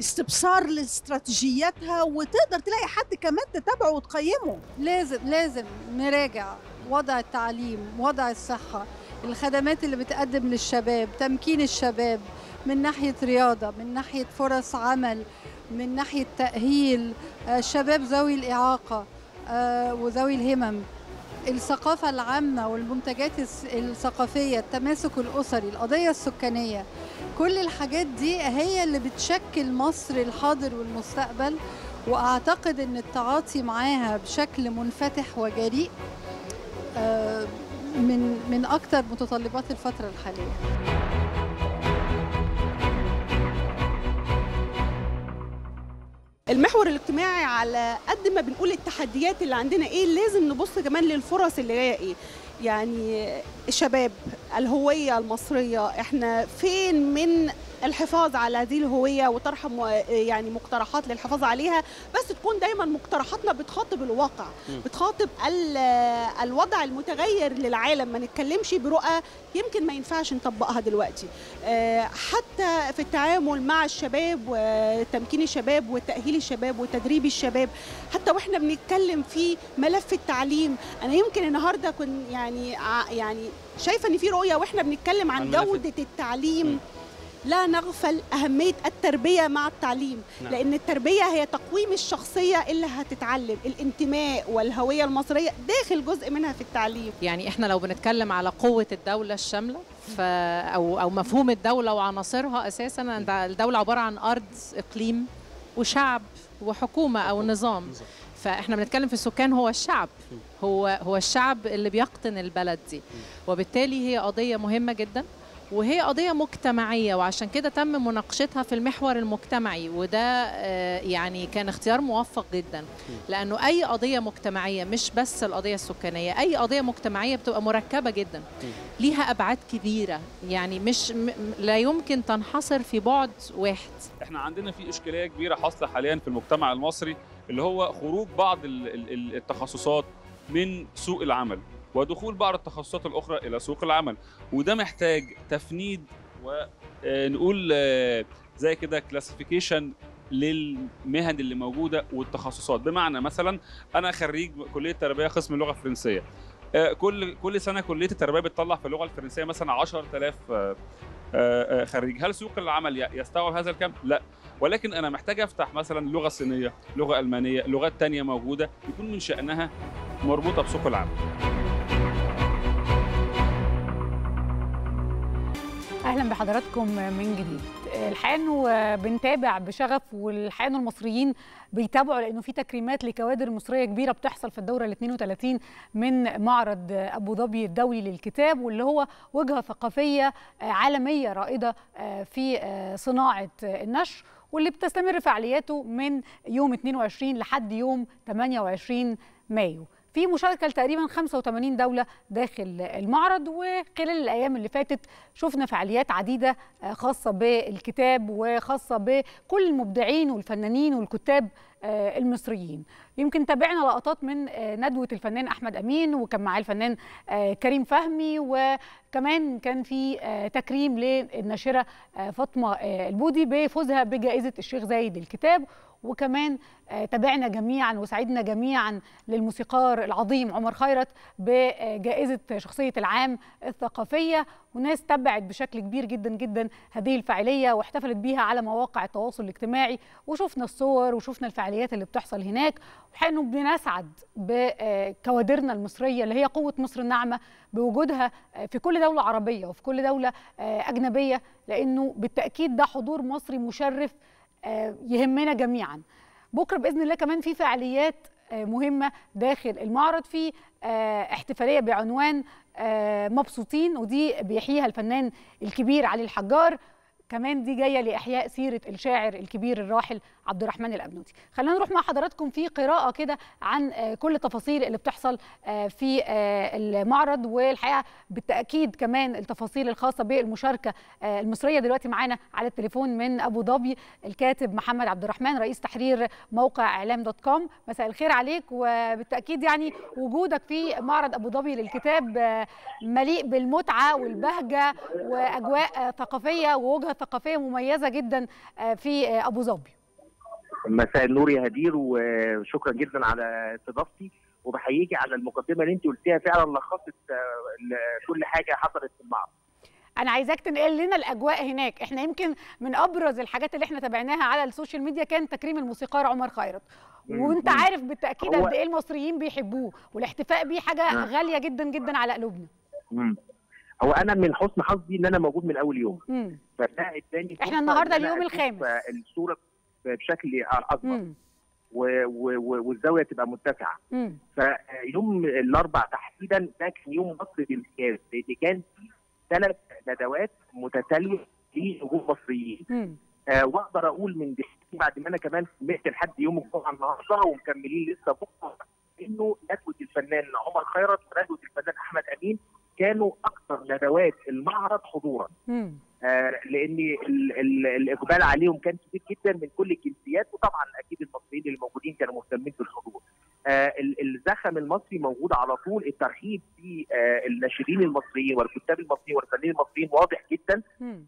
استبصار لاستراتيجياتها وتقدر تلاقي حد كمان تتابعه وتقيمه. لازم لازم نراجع وضع التعليم وضع الصحة الخدمات اللي بتقدم للشباب تمكين الشباب من ناحية رياضة من ناحية فرص عمل من ناحية تأهيل. الشباب ذوي الإعاقة وذوي الهمم. الثقافة العامة والمنتجات الثقافية التماسك الأسري القضية السكانية كل الحاجات دي هي اللي بتشكل مصر الحاضر والمستقبل وأعتقد أن التعاطي معاها بشكل منفتح وجريء من من أكثر متطلبات الفترة الحالية. المحور الاجتماعي على قد ما بنقول التحديات اللي عندنا إيه لازم نبص كمان للفرص اللي جاية إيه. يعني الشباب الهوية المصرية إحنا فين من الحفاظ على هذه الهوية وطرح يعني مقترحات للحفاظ عليها؟ بس تكون دايما مقترحاتنا بتخاطب الواقع بتخاطب الوضع المتغير للعالم. ما نتكلمش برؤى يمكن ما ينفعش نطبقها دلوقتي. حتى في التعامل مع الشباب وتمكين الشباب وتأهيل الشباب وتدريب الشباب حتى وإحنا بنتكلم في ملف التعليم. أنا يمكن النهارده كنت يعني يعني شايفة إن في رؤية وإحنا بنتكلم عن جودة التعليم م. لا نغفل أهمية التربية مع التعليم نعم. لأن التربية هي تقويم الشخصية اللي هتتعلم الانتماء والهوية المصرية داخل جزء منها في التعليم يعني إحنا لو بنتكلم على قوة الدولة الشاملة ف أو, أو مفهوم الدولة وعناصرها أساسا الدولة عبارة عن أرض إقليم وشعب وحكومة أو نظام فاحنا بنتكلم في السكان هو الشعب. هو هو الشعب اللي بيقطن البلد دي. وبالتالي هي قضية مهمة جدا وهي قضية مجتمعية وعشان كده تم مناقشتها في المحور المجتمعي. وده يعني كان اختيار موفق جدا. لأنه أي قضية مجتمعية مش بس القضية السكانية أي قضية مجتمعية بتبقى مركبة جدا. ليها أبعاد كبيرة. يعني مش لا يمكن تنحصر في بعد واحد. إحنا عندنا في إشكالية كبيرة حاصلة حاليا في المجتمع المصري. اللي هو خروج بعض التخصصات من سوق العمل ودخول بعض التخصصات الأخرى إلى سوق العمل. وده محتاج تفنيد ونقول زي كده كلاسيفيكيشن للمهن اللي موجودة والتخصصات. بمعنى مثلا أنا خريج كلية تربية قسم اللغة الفرنسية. كل كل سنة كلية التربية بتطلع في اللغة الفرنسية مثلا 10000 خريج. هل سوق العمل يستوعب هذا الكم؟ لا. ولكن أنا محتاج أفتح مثلا لغة صينية لغة ألمانية لغات تانية موجودة يكون من شأنها مربوطة بسوق العمل. أهلا بحضراتكم من جديد. الحقيقة انه بنتابع بشغف والحقيقة انه المصريين بيتابعوا لأنه في تكريمات لكوادر مصرية كبيرة بتحصل في الدورة ال 32 من معرض أبو ظبي الدولي للكتاب واللي هو وجهة ثقافية عالمية رائدة في صناعة النشر واللي بتستمر فعالياته من يوم 22 لحد يوم 28 مايو. في مشاركة لتقريبا 85 دولة داخل المعرض وخلال الأيام اللي فاتت شفنا فعاليات عديدة خاصة بالكتاب وخاصة بكل المبدعين والفنانين والكتاب المصريين. يمكن تابعنا لقطات من ندوة الفنان أحمد أمين وكان معاه الفنان كريم فهمي وكمان كان في تكريم للناشرة فاطمة البودي بفوزها بجائزة الشيخ زايد الكتاب. وكمان تابعنا جميعا وسعدنا جميعا للموسيقار العظيم عمر خيرت بجائزة شخصية العام الثقافية. وناس تبعت بشكل كبير جدا جدا هذه الفعالية واحتفلت بيها على مواقع التواصل الاجتماعي. وشفنا الصور وشفنا الفعاليات اللي بتحصل هناك. وحانه بنسعد بكوادرنا المصرية اللي هي قوة مصر الناعمة بوجودها في كل دولة عربية وفي كل دولة أجنبية. لأنه بالتأكيد ده حضور مصري مشرف يهمنا جميعا. بكرة بإذن الله كمان في فعاليات مهمة داخل المعرض في احتفالية بعنوان مبسوطين ودي بيحييها الفنان الكبير علي الحجار. كمان دي جاية لإحياء سيرة الشاعر الكبير الراحل عبد الرحمن الابنودي خلينا نروح مع حضراتكم في قراءة كده عن كل التفاصيل اللي بتحصل في المعرض والحقيقة بالتأكيد كمان التفاصيل الخاصة بالمشاركة المصرية دلوقتي معانا على التليفون من أبو ظبي الكاتب محمد عبد الرحمن رئيس تحرير موقع إعلام دوت كوم. مساء الخير عليك وبالتأكيد يعني وجودك في معرض أبو ظبي للكتاب مليء بالمتعة والبهجة وأجواء ثقافية ووجهة ثقافية مميزة جدا في أبو ظبي. مساء النور يا هدير وشكرا جدا على استضافتي. وبحييكي على المقدمة اللي انت قلتيها فعلا لخصت كل حاجة حصلت في المعرض. أنا عايزاك تنقل لنا الأجواء هناك. إحنا يمكن من أبرز الحاجات اللي إحنا تابعناها على ال social media كان تكريم الموسيقار عمر خيرت. وأنت عارف بالتأكيد قد إيه المصريين بيحبوه والاحتفاء بيه حاجة مم. غالية جدا جدا على قلوبنا. مم. هو أنا من حسن حظي إن أنا موجود من أول يوم. فده إداني إحنا النهارده اليوم الخامس. الصورة بشكل أكبر. والزاوية تبقى مرتفعه فيوم الاربع تحديدا ده كان يوم مصر بامتياز لأن كان ثلاث ندوات متتالية لنجوم مصريين آه وأقدر أقول من دلوقتي بعد ما أنا كمان سمعت لحد يوم الجمعة النهارده ومكملين لسه بكرة إنه ندوه الفنان عمر خيرت وندوه الفنان أحمد أمين كانوا أكثر ندوات المعرض حضورا. لأن ال ال الإقبال عليهم كان كبير جدا من كل الجنسيات وطبعا أكيد المصريين اللي موجودين كانوا مهتمين بالحضور. آه الزخم المصري موجود على طول. الترحيب بالناشرين المصريين والكتاب المصريين والفنانين المصريين واضح جدا.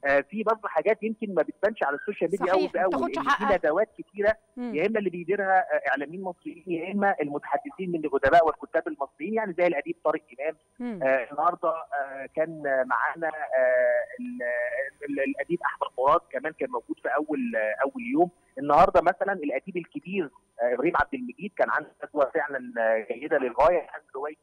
آه في برضه حاجات يمكن ما بتبانش على ال social media اول باول في ندوات كتيرة يا إما اللي بيديرها إعلاميين مصريين يا إما المتحدثين من الأدباء والكتاب المصريين. يعني زي الأديب طارق إمام. آه النهارده آه كان معانا آه الأديب أحمد مراد كمان كان موجود في أول آه أول يوم. النهارده مثلا الأديب الكبير آه إبراهيم عبد المجيد كان عنده ندوه فعلا جيدة للغاية روايه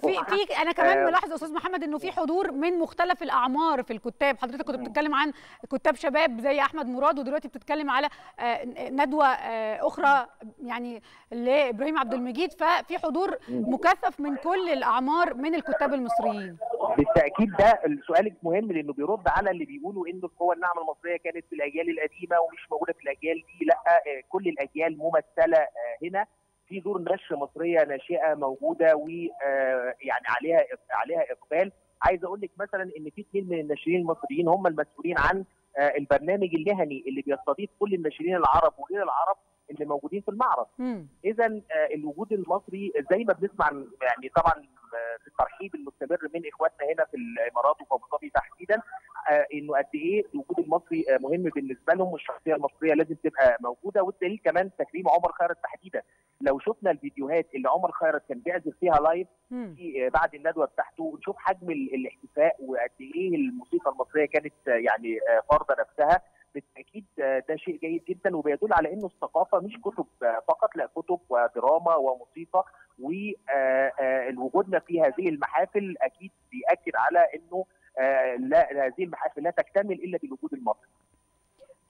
في في أنا كمان آه. ملاحظ أستاذ محمد إنه في حضور من مختلف الأعمار في الكتاب. حضرتك كنت بتتكلم عن كتاب شباب زي أحمد مراد ودلوقتي بتتكلم على آه ندوة آه أخرى يعني لإبراهيم عبد المجيد. ففي حضور مكثف من كل الأعمار من الكتاب المصريين. بالتأكيد ده السؤال مهم لأنه بيرد على اللي بيقولوا إنه القوى الناعمة المصرية كانت في الأجيال القديمة ومش موجودة في الأجيال دي. لأ كل الأجيال ممثلة هنا. في دور نشر مصرية ناشئة موجودة ويعني عليها عليها إقبال. عايز أقول لك مثلا إن في اثنين من الناشرين المصريين هم المسؤولين عن البرنامج المهني اللي بيستضيف كل الناشرين العرب وغير العرب. اللي موجودين في المعرض. اذا الوجود المصري زي ما بنسمع يعني طبعا في الترحيب المستمر من إخواتنا هنا في الإمارات وفي ابو ظبي تحديدا إنه قد إيه الوجود المصري مهم بالنسبة لهم والشخصية المصرية لازم تبقى موجودة. والدليل كمان تكريم عمر خيرت تحديدا. لو شفنا الفيديوهات اللي عمر خيرت كان بيعزف فيها لايف في بعد الندوة بتاعته نشوف حجم الاحتفاء وقد إيه الموسيقى المصرية كانت يعني فرضة نفسها. بالتأكيد ده شيء جيد جدا وبيدل على إنه الثقافة مش كتب فقط لا كتب ودراما وموسيقى ووجودنا في هذه المحافل أكيد بيأكد على إنه لا هذه المحافل لا تكتمل إلا بالوجود المصري.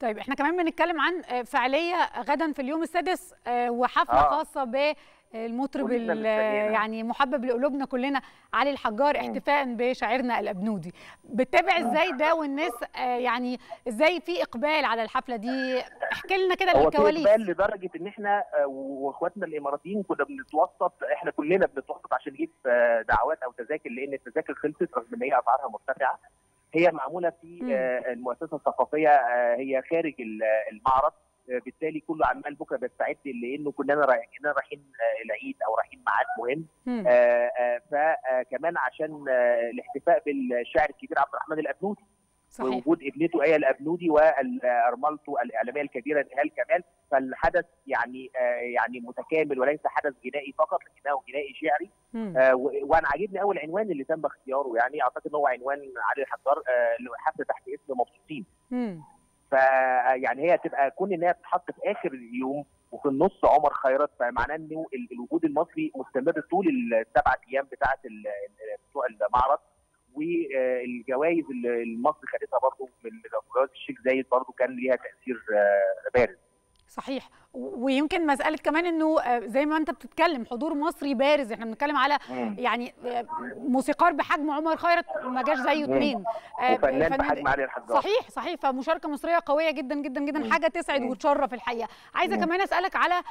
طيب إحنا كمان بنتكلم عن فعالية غدا في اليوم السادس وحفلة آه. خاصة ب المطرب يعني محبب لقلوبنا كلنا علي الحجار احتفاء بشاعرنا الأبنودي. بتتابع إزاي ده والناس يعني إزاي في إقبال على الحفلة دي؟ احكي لنا كده الكواليس هو في إقبال لدرجة إن إحنا وإخواتنا الإماراتيين كنا بنتوسط إحنا كلنا بنتوسط عشان نجيب دعوات أو تذاكر لأن التذاكر خلصت رغم إن هي أسعارها مرتفعة. هي معمولة في المؤسسة الثقافية هي خارج المعرض. بالتالي كله عمال بكرة بيستعد لأنه كلنا رايحين رايحين العيد أو رايحين ميعاد مهم. فكمان عشان الاحتفاء بالشاعر الكبير عبد الرحمن الأبنودي صحيح. ووجود ابنته إيه الأبنودي وأرملته الإعلامية الكبيرة نهال كمال. فالحدث يعني يعني متكامل وليس حدث جنائي فقط لكنه جنائي شعري. وأنا عاجبني أول عنوان اللي تم اختياره. يعني أعتقد إن هو عنوان علي الحجار حفله تحت اسم مبسوطين. فيعني هي تبقى كون إن هي تتحط في آخر اليوم وفي النص عمر خيرت فمعناه انه الوجود المصري مستمر طول السبع أيام بتاعه المعرض. والجوائز اللي مصر خدتها برضه من جوائز الشيخ زايد برضه كان ليها تأثير بارز. صحيح. ويمكن مسألة كمان إنه زي ما أنت بتتكلم حضور مصري بارز. إحنا بنتكلم على. يعني موسيقار بحجم عمر خيرت ما جاش زيه اثنين وفنان بحجم علي الحجار. صحيح صحيح. فمشاركة مصرية قوية جدا جدا جدا. مم. حاجة تسعد. وتشرف الحقيقة. عايزة. كمان أسألك على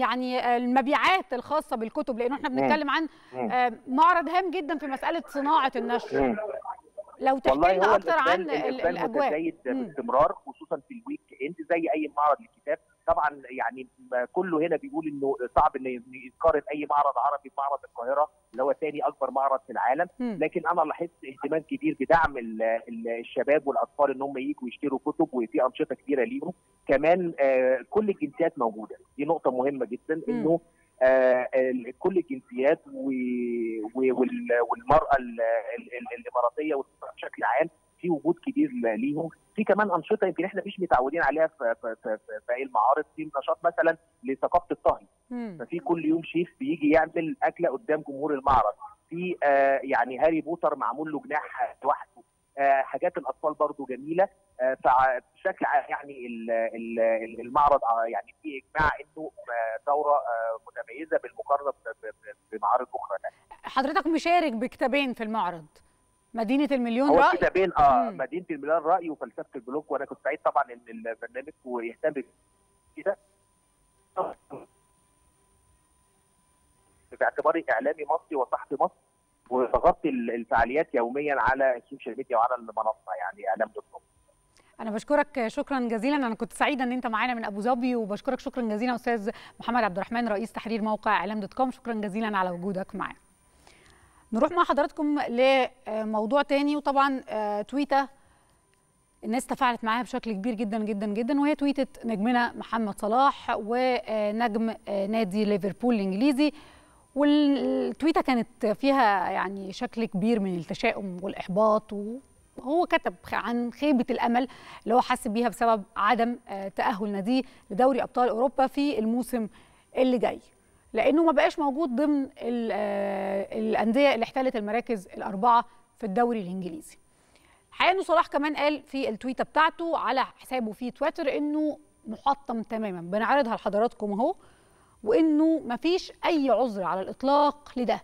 يعني المبيعات الخاصة بالكتب. لأنه إحنا بنتكلم عن معرض هام جدا في مسألة صناعة النشر. لو تحكي لنا أكتر عن الأجواء. متزايد باستمرار خصوصا في ال weekend زي أي معرض للكتاب. طبعا يعني كله هنا بيقول إنه صعب إنه يقارن أي معرض عربي بمعرض القاهرة اللي هو ثاني أكبر معرض في العالم. م. لكن أنا لاحظت اهتمام كبير بدعم الشباب والأطفال إن هم يجوا يشتروا كتب وفي أنشطة كبيرة ليهم. كمان آه كل الجنسيات موجودة. دي نقطة مهمة جدا إنه كل الجنسيات والمرأة الإماراتية بشكل عام في وجود كبير ليهم. في كمان أنشطة يمكن إحنا مش متعودين عليها في في في, في المعارض. في نشاط مثلا لثقافة الطهي. ففي كل يوم شيف بيجي يعمل أكلة قدام جمهور المعرض. في آه يعني هاري بوتر معمول له جناح لوحده. آه حاجات الأطفال برضو جميلة. آه فبشكل يعني المعرض يعني في إجماع إنه دوره متميزة بالمقارنة بمعارض أخرى. حضرتك مشارك بكتابين في المعرض. مدينة المليون هو رأي؟ كتابين آه مم. مدينة المليون رأي وفلسفة ال block وأنا كنت سعيد طبعا إن البرنامج ويهتم كده باعتباري إعلامي مصري وصحفي مصري. وبغطي الفعاليات يوميا على ال social media وعلى المنصة يعني إعلام دوت كوم أنا بشكرك شكرا جزيلا. أنا كنت سعيدة إن أنت معانا من أبو ظبي وبشكرك شكرا جزيلا أستاذ محمد عبد الرحمن رئيس تحرير موقع إعلام دوت كوم شكرا جزيلا على وجودك معانا. نروح مع حضراتكم لموضوع تاني وطبعا تويتة. الناس تفاعلت معاها بشكل كبير جدا جدا جدا وهي تويته نجمنا محمد صلاح ونجم نادي ليفربول الإنجليزي. والتويتة كانت فيها يعني شكل كبير من التشاؤم والإحباط وهو كتب عن خيبة الأمل اللي هو حس بيها بسبب عدم تاهل ناديه لدوري أبطال أوروبا في الموسم اللي جاي. لأنه ما بقاش موجود ضمن الأندية اللي احتلت المراكز الأربعة في الدوري الإنجليزي. الحقيقة انه صلاح كمان قال في التويتة بتاعته على حسابه في تويتر إنه محطم تماما. بنعرضها لحضراتكم أهو. وإنه ما فيش أي عذر على الإطلاق لده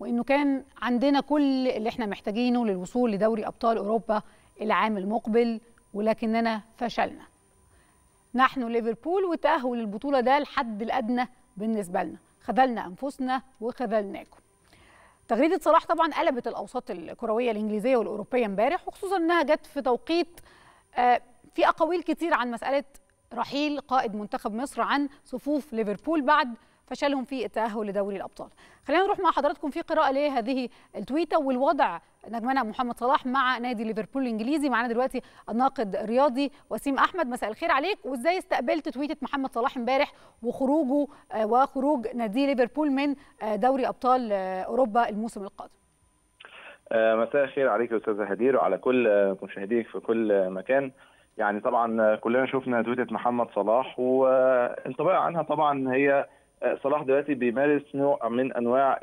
وإنه كان عندنا كل اللي إحنا محتاجينه للوصول لدوري أبطال أوروبا العام المقبل ولكننا فشلنا. نحن ليفربول وتأهل البطولة ده الحد الأدنى بالنسبة لنا. خذلنا أنفسنا وخذلناكم. تغريدة صلاح طبعا قلبت الأوساط الكروية الإنجليزية والأوروبية امبارح وخصوصا إنها جت في توقيت في أقاويل كتير عن مسألة رحيل قائد منتخب مصر عن صفوف ليفربول بعد فشلهم في التأهل لدوري الأبطال. خلينا نروح مع حضراتكم في قراءة لهذه التويتة والوضع نجمنا محمد صلاح مع نادي ليفربول الإنجليزي معانا دلوقتي الناقد الرياضي وسيم أحمد مساء الخير عليك وإزاي استقبلت تويتة محمد صلاح امبارح وخروجه وخروج نادي ليفربول من دوري أبطال أوروبا الموسم القادم. مساء الخير عليك يا أستاذة هدير وعلى كل مشاهديك في كل مكان. يعني طبعا كلنا شفنا تويته محمد صلاح وانطباع عنها طبعا هي صلاح دلوقتي بيمارس نوع من أنواع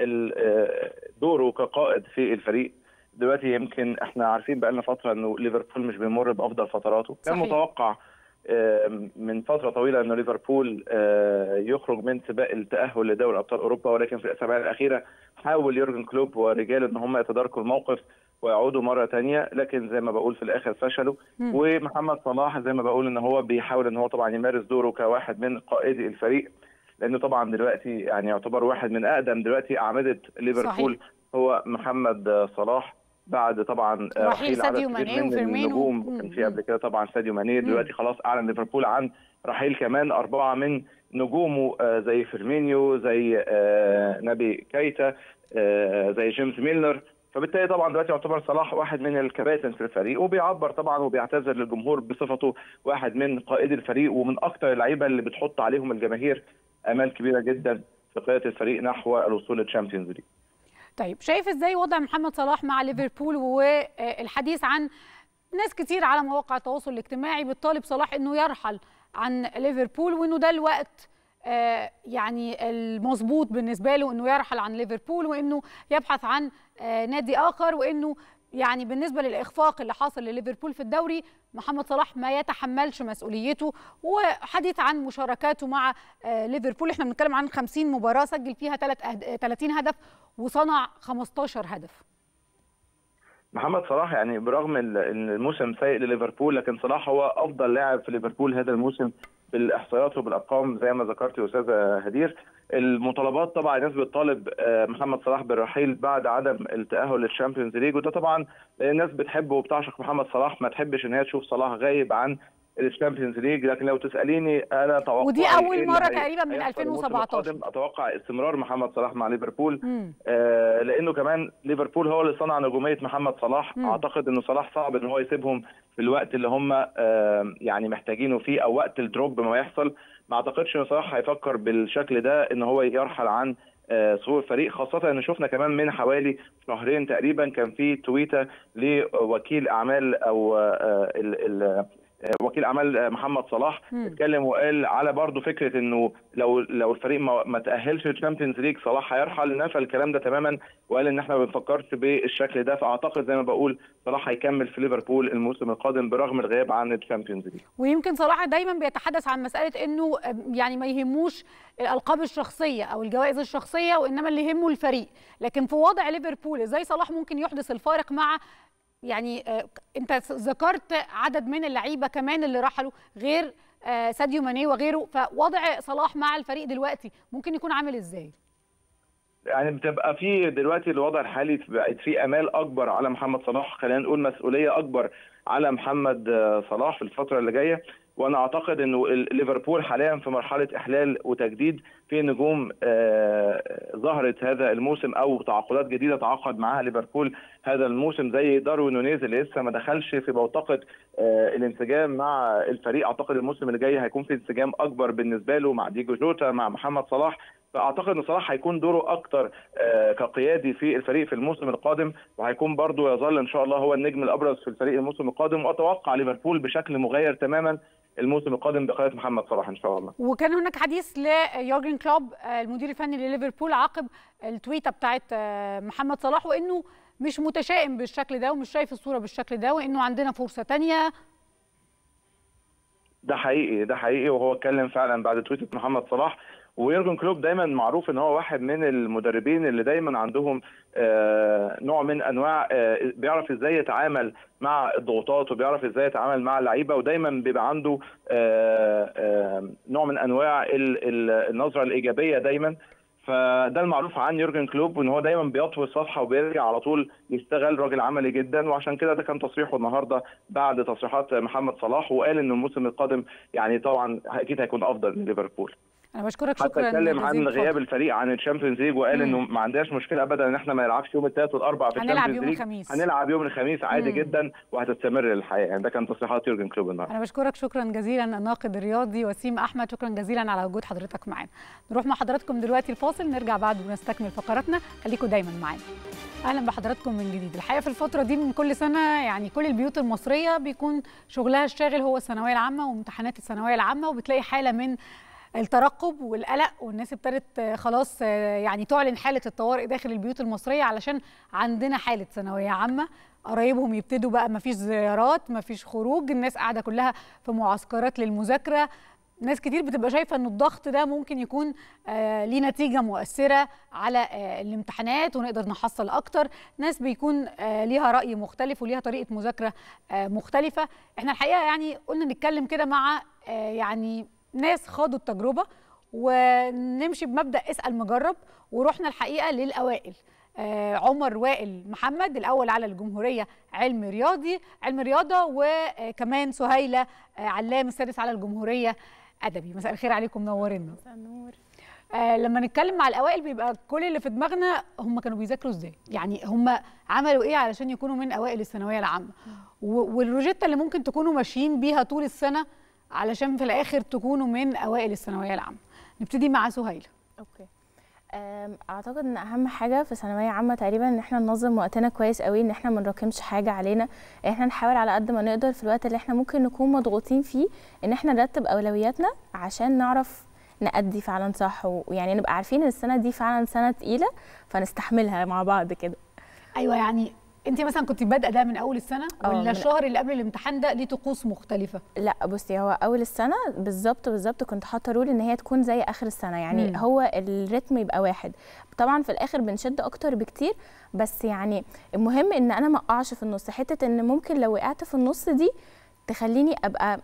دوره كقائد في الفريق. دلوقتي يمكن إحنا عارفين بقالنا فترة إنه ليفربول مش بيمر بأفضل فتراته. كان صحيح. متوقع من فترة طويلة إنه ليفربول يخرج من سباق التأهل لدوري أبطال أوروبا ولكن في الأسابيع الأخيرة حاول يورجن كلوب ورجاله إن هم يتداركوا الموقف. ويعودوا مرة ثانية لكن زي ما بقول في الآخر فشلوا مم. ومحمد صلاح زي ما بقول إن هو بيحاول إن هو طبعا يمارس دوره كواحد من قائدي الفريق لأنه طبعا دلوقتي يعني يعتبر واحد من أقدم دلوقتي أعمدة ليفربول صحيح. هو محمد صلاح بعد طبعا رحيل ساديو ماني وفيرمينو. النجوم. كان في قبل كده طبعا ساديو ماني دلوقتي خلاص أعلن ليفربول عن رحيل كمان أربعة من نجومه آه، زي فيرمينو زي آه، نبي كايتا آه، زي جيمس ميلنر فبالتالي طبعا دلوقتي يعتبر صلاح واحد من الكباتن في الفريق وبيعبر طبعا وبيعتذر للجمهور بصفته واحد من قائد الفريق ومن أكثر اللعيبة اللي بتحط عليهم الجماهير أمال كبيرة جدا في قيادة الفريق نحو الوصول لل Champions League. طيب شايف إزاي وضع محمد صلاح مع ليفربول والحديث عن ناس كتير على مواقع التواصل الاجتماعي بتطالب صلاح إنه يرحل عن ليفربول وإنه ده الوقت يعني المظبوط بالنسبة له إنه يرحل عن ليفربول وإنه يبحث عن آه، نادي آخر وإنه يعني بالنسبة للإخفاق اللي حاصل لليفربول في الدوري محمد صلاح ما يتحملش مسؤوليته وحديث عن مشاركاته مع آه، ليفربول. إحنا بنتكلم عن 50 مباراة سجل فيها 30 هدف وصنع 15 هدف. محمد صلاح يعني برغم ان الموسم سيء لليفربول لكن صلاح هو أفضل لاعب في ليفربول هذا الموسم. بالاحصائيات وبالأرقام زي ما ذكرت يا أستاذة هدير. المطالبات طبعا الناس بتطالب آه، محمد صلاح بالرحيل بعد عدم التأهل لل Champions League. وده طبعا الناس بتحبه وبتعشق محمد صلاح. ما تحبش إن هي تشوف صلاح غايب عن ال Champions League لكن لو تسأليني أنا توقعي ودي إيه اللي مرة هي- تقريباً من هيحصل الموسم 2017. القادم. أتوقع استمرار محمد صلاح مع ليفربول. آه، لأنه كمان ليفربول هو اللي صنع نجومية محمد صلاح مم. أعتقد إنه صلاح صعب إن هو يسيبهم في الوقت اللي هم آه، يعني محتاجينه فيه أو وقت ال drop ما يحصل ما أعتقدش إن صلاح هيفكر بالشكل ده إن هو يرحل عن صفوف الفريق خاصة ان شفنا كمان من حوالي شهرين تقريبا كان في تويتة لوكيل أعمال أو ال وكيل أعمال محمد صلاح اتكلم وقال على برضه فكرة إنه لو لو الفريق ما, ما تأهلش لل Champions League صلاح هيرحل نفى الكلام ده تماما وقال إن إحنا ما بنفكرش بالشكل ده. فأعتقد زي ما بقول صلاح هيكمل في ليفربول الموسم القادم برغم الغياب عن ال Champions League. ويمكن صلاح دايما بيتحدث عن مسألة إنه يعني ما يهموش الألقاب الشخصية أو الجوائز الشخصية وإنما اللي يهمه الفريق. لكن في وضع ليفربول إزاي صلاح ممكن يحدث الفارق مع يعني انت ذكرت عدد من اللعيبة كمان اللي رحلوا غير ساديو ماني وغيره فوضع صلاح مع الفريق دلوقتي ممكن يكون عامل إزاي؟ يعني بتبقى في دلوقتي الوضع الحالي بقت في أمال أكبر على محمد صلاح خلينا نقول مسؤولية أكبر على محمد صلاح في الفترة اللي جاية. وأنا أعتقد إنه ليفربول حاليا في مرحلة إحلال وتجديد. في نجوم ظهرت هذا الموسم أو تعاقدات جديدة تعاقد معها ليفربول هذا الموسم زي داروين نونيز اللي لسه ما دخلش في بوتقه الانسجام مع الفريق. أعتقد الموسم اللي جاي هيكون في انسجام أكبر بالنسبة له مع ديجو جوتا مع محمد صلاح. فأعتقد إن صلاح هيكون دوره أكتر كقيادي في الفريق في الموسم القادم وهيكون برضه يظل إن شاء الله هو النجم الأبرز في الفريق الموسم القادم. وأتوقع ليفربول بشكل مغاير تماما الموسم القادم بقيادة محمد صلاح إن شاء الله. وكان هناك حديث ليورجن كلوب المدير الفني لليفربول عقب التويتة بتاعت محمد صلاح وإنه مش متشائم بالشكل ده ومش شايف الصورة بالشكل ده وإنه عندنا فرصة ثانية ده حقيقي ده حقيقي وهو اتكلم فعلا بعد تويتة محمد صلاح ويورجن كلوب دايما معروف إن هو واحد من المدربين اللي دايما عندهم آه نوع من أنواع آه بيعرف إزاي يتعامل مع الضغوطات وبيعرف إزاي يتعامل مع اللعيبة ودايما بيبقى عنده آه نوع من أنواع النظرة الإيجابية دايما. فده المعروف عن يورجن كلوب وإن هو دايما بيطوي الصفحة وبيرجع على طول يشتغل راجل عملي جدا. وعشان كده ده كان تصريحه النهارده بعد تصريحات محمد صلاح وقال إن الموسم القادم يعني طبعا أكيد هيكون أفضل لليفربول. أنا بشكرك شكرا حتى اتكلم عن غياب الفريق عن ال Champions League وقال إنه ما عندناش مشكلة ابدا إن إحنا ما نلعبش يوم الثلاث والأربع في ال Champions League. هنلعب يوم الخميس. هنلعب يوم الخميس عادي مم. جدا وهتستمر الحياة يعني ده كان تصريحات يورجن كلوب النهارده. أنا بشكرك شكرا جزيلا الناقد الرياضي وسيم أحمد شكرا جزيلا على وجود حضرتك معانا. نروح مع حضراتكم دلوقتي الفاصل نرجع بعد ونستكمل فقراتنا. خليكم دايما معانا. أهلا بحضراتكم من جديد. الحقيقة في الفترة دي من كل سنة يعني كل البيوت المصرية بيكون شغلها الشاغل هو الثانوية العامة وامتحانات الثانوية العامة وبتلاقي حالة من الترقب والقلق والناس ابتدت خلاص يعني تعلن حالة الطوارئ داخل البيوت المصرية علشان عندنا حالة ثانوية عامة. قرايبهم يبتدوا بقى ما فيش زيارات ما فيش خروج الناس قاعدة كلها في معسكرات للمذاكرة. ناس كتير بتبقى شايفة إن الضغط ده ممكن يكون آه ليه نتيجة مؤثرة على آه الامتحانات ونقدر نحصل أكتر. ناس بيكون آه ليها رأي مختلف وليها طريقة مذاكرة آه مختلفة. إحنا الحقيقة يعني قلنا نتكلم كده مع آه يعني ناس خاضوا التجربة ونمشي بمبدأ اسأل مجرب ورحنا الحقيقة للأوائل. آه عمر وائل محمد الأول على الجمهورية علم رياضي علم رياضة وكمان سهيلة آه علام السادس على الجمهورية أدبي. مساء الخير عليكم منورينا مساء النور. آه لما نتكلم مع الأوائل بيبقى كل اللي في دماغنا هم كانوا بيذاكروا إزاي. يعني هم عملوا إيه علشان يكونوا من أوائل الثانوية العامة؟ والروجيتا اللي ممكن تكونوا ماشيين بيها طول السنة علشان في الآخر تكونوا من أوائل الثانوية العامة. نبتدي مع سهيله أوكي. أعتقد إن أهم حاجة في ثانوية عامة تقريبا إن إحنا ننظم وقتنا كويس قوي إن إحنا ما نراكمش حاجة علينا. إحنا نحاول على قد ما نقدر في الوقت اللي إحنا ممكن نكون مضغوطين فيه إن إحنا نرتب أولوياتنا عشان نعرف نأدي فعلا صح ويعني نبقى عارفين إن السنة دي فعلا سنة تقيلة فنستحملها مع بعض كده. أيوه يعني انت مثلا كنت بادئة ده من أول السنة ولا الشهر اللي قبل الامتحان ده ليه طقوس مختلفة؟ لا بصي هو أول السنة بالظبط بالظبط كنت حاطة رول إن هي تكون زي آخر السنة يعني مم. هو الريتم يبقى واحد. طبعا في الآخر بنشد أكتر بكتير بس يعني المهم إن أنا ما أقعش في النص. حتة إن ممكن لو وقعت في النص دي تخليني أبقى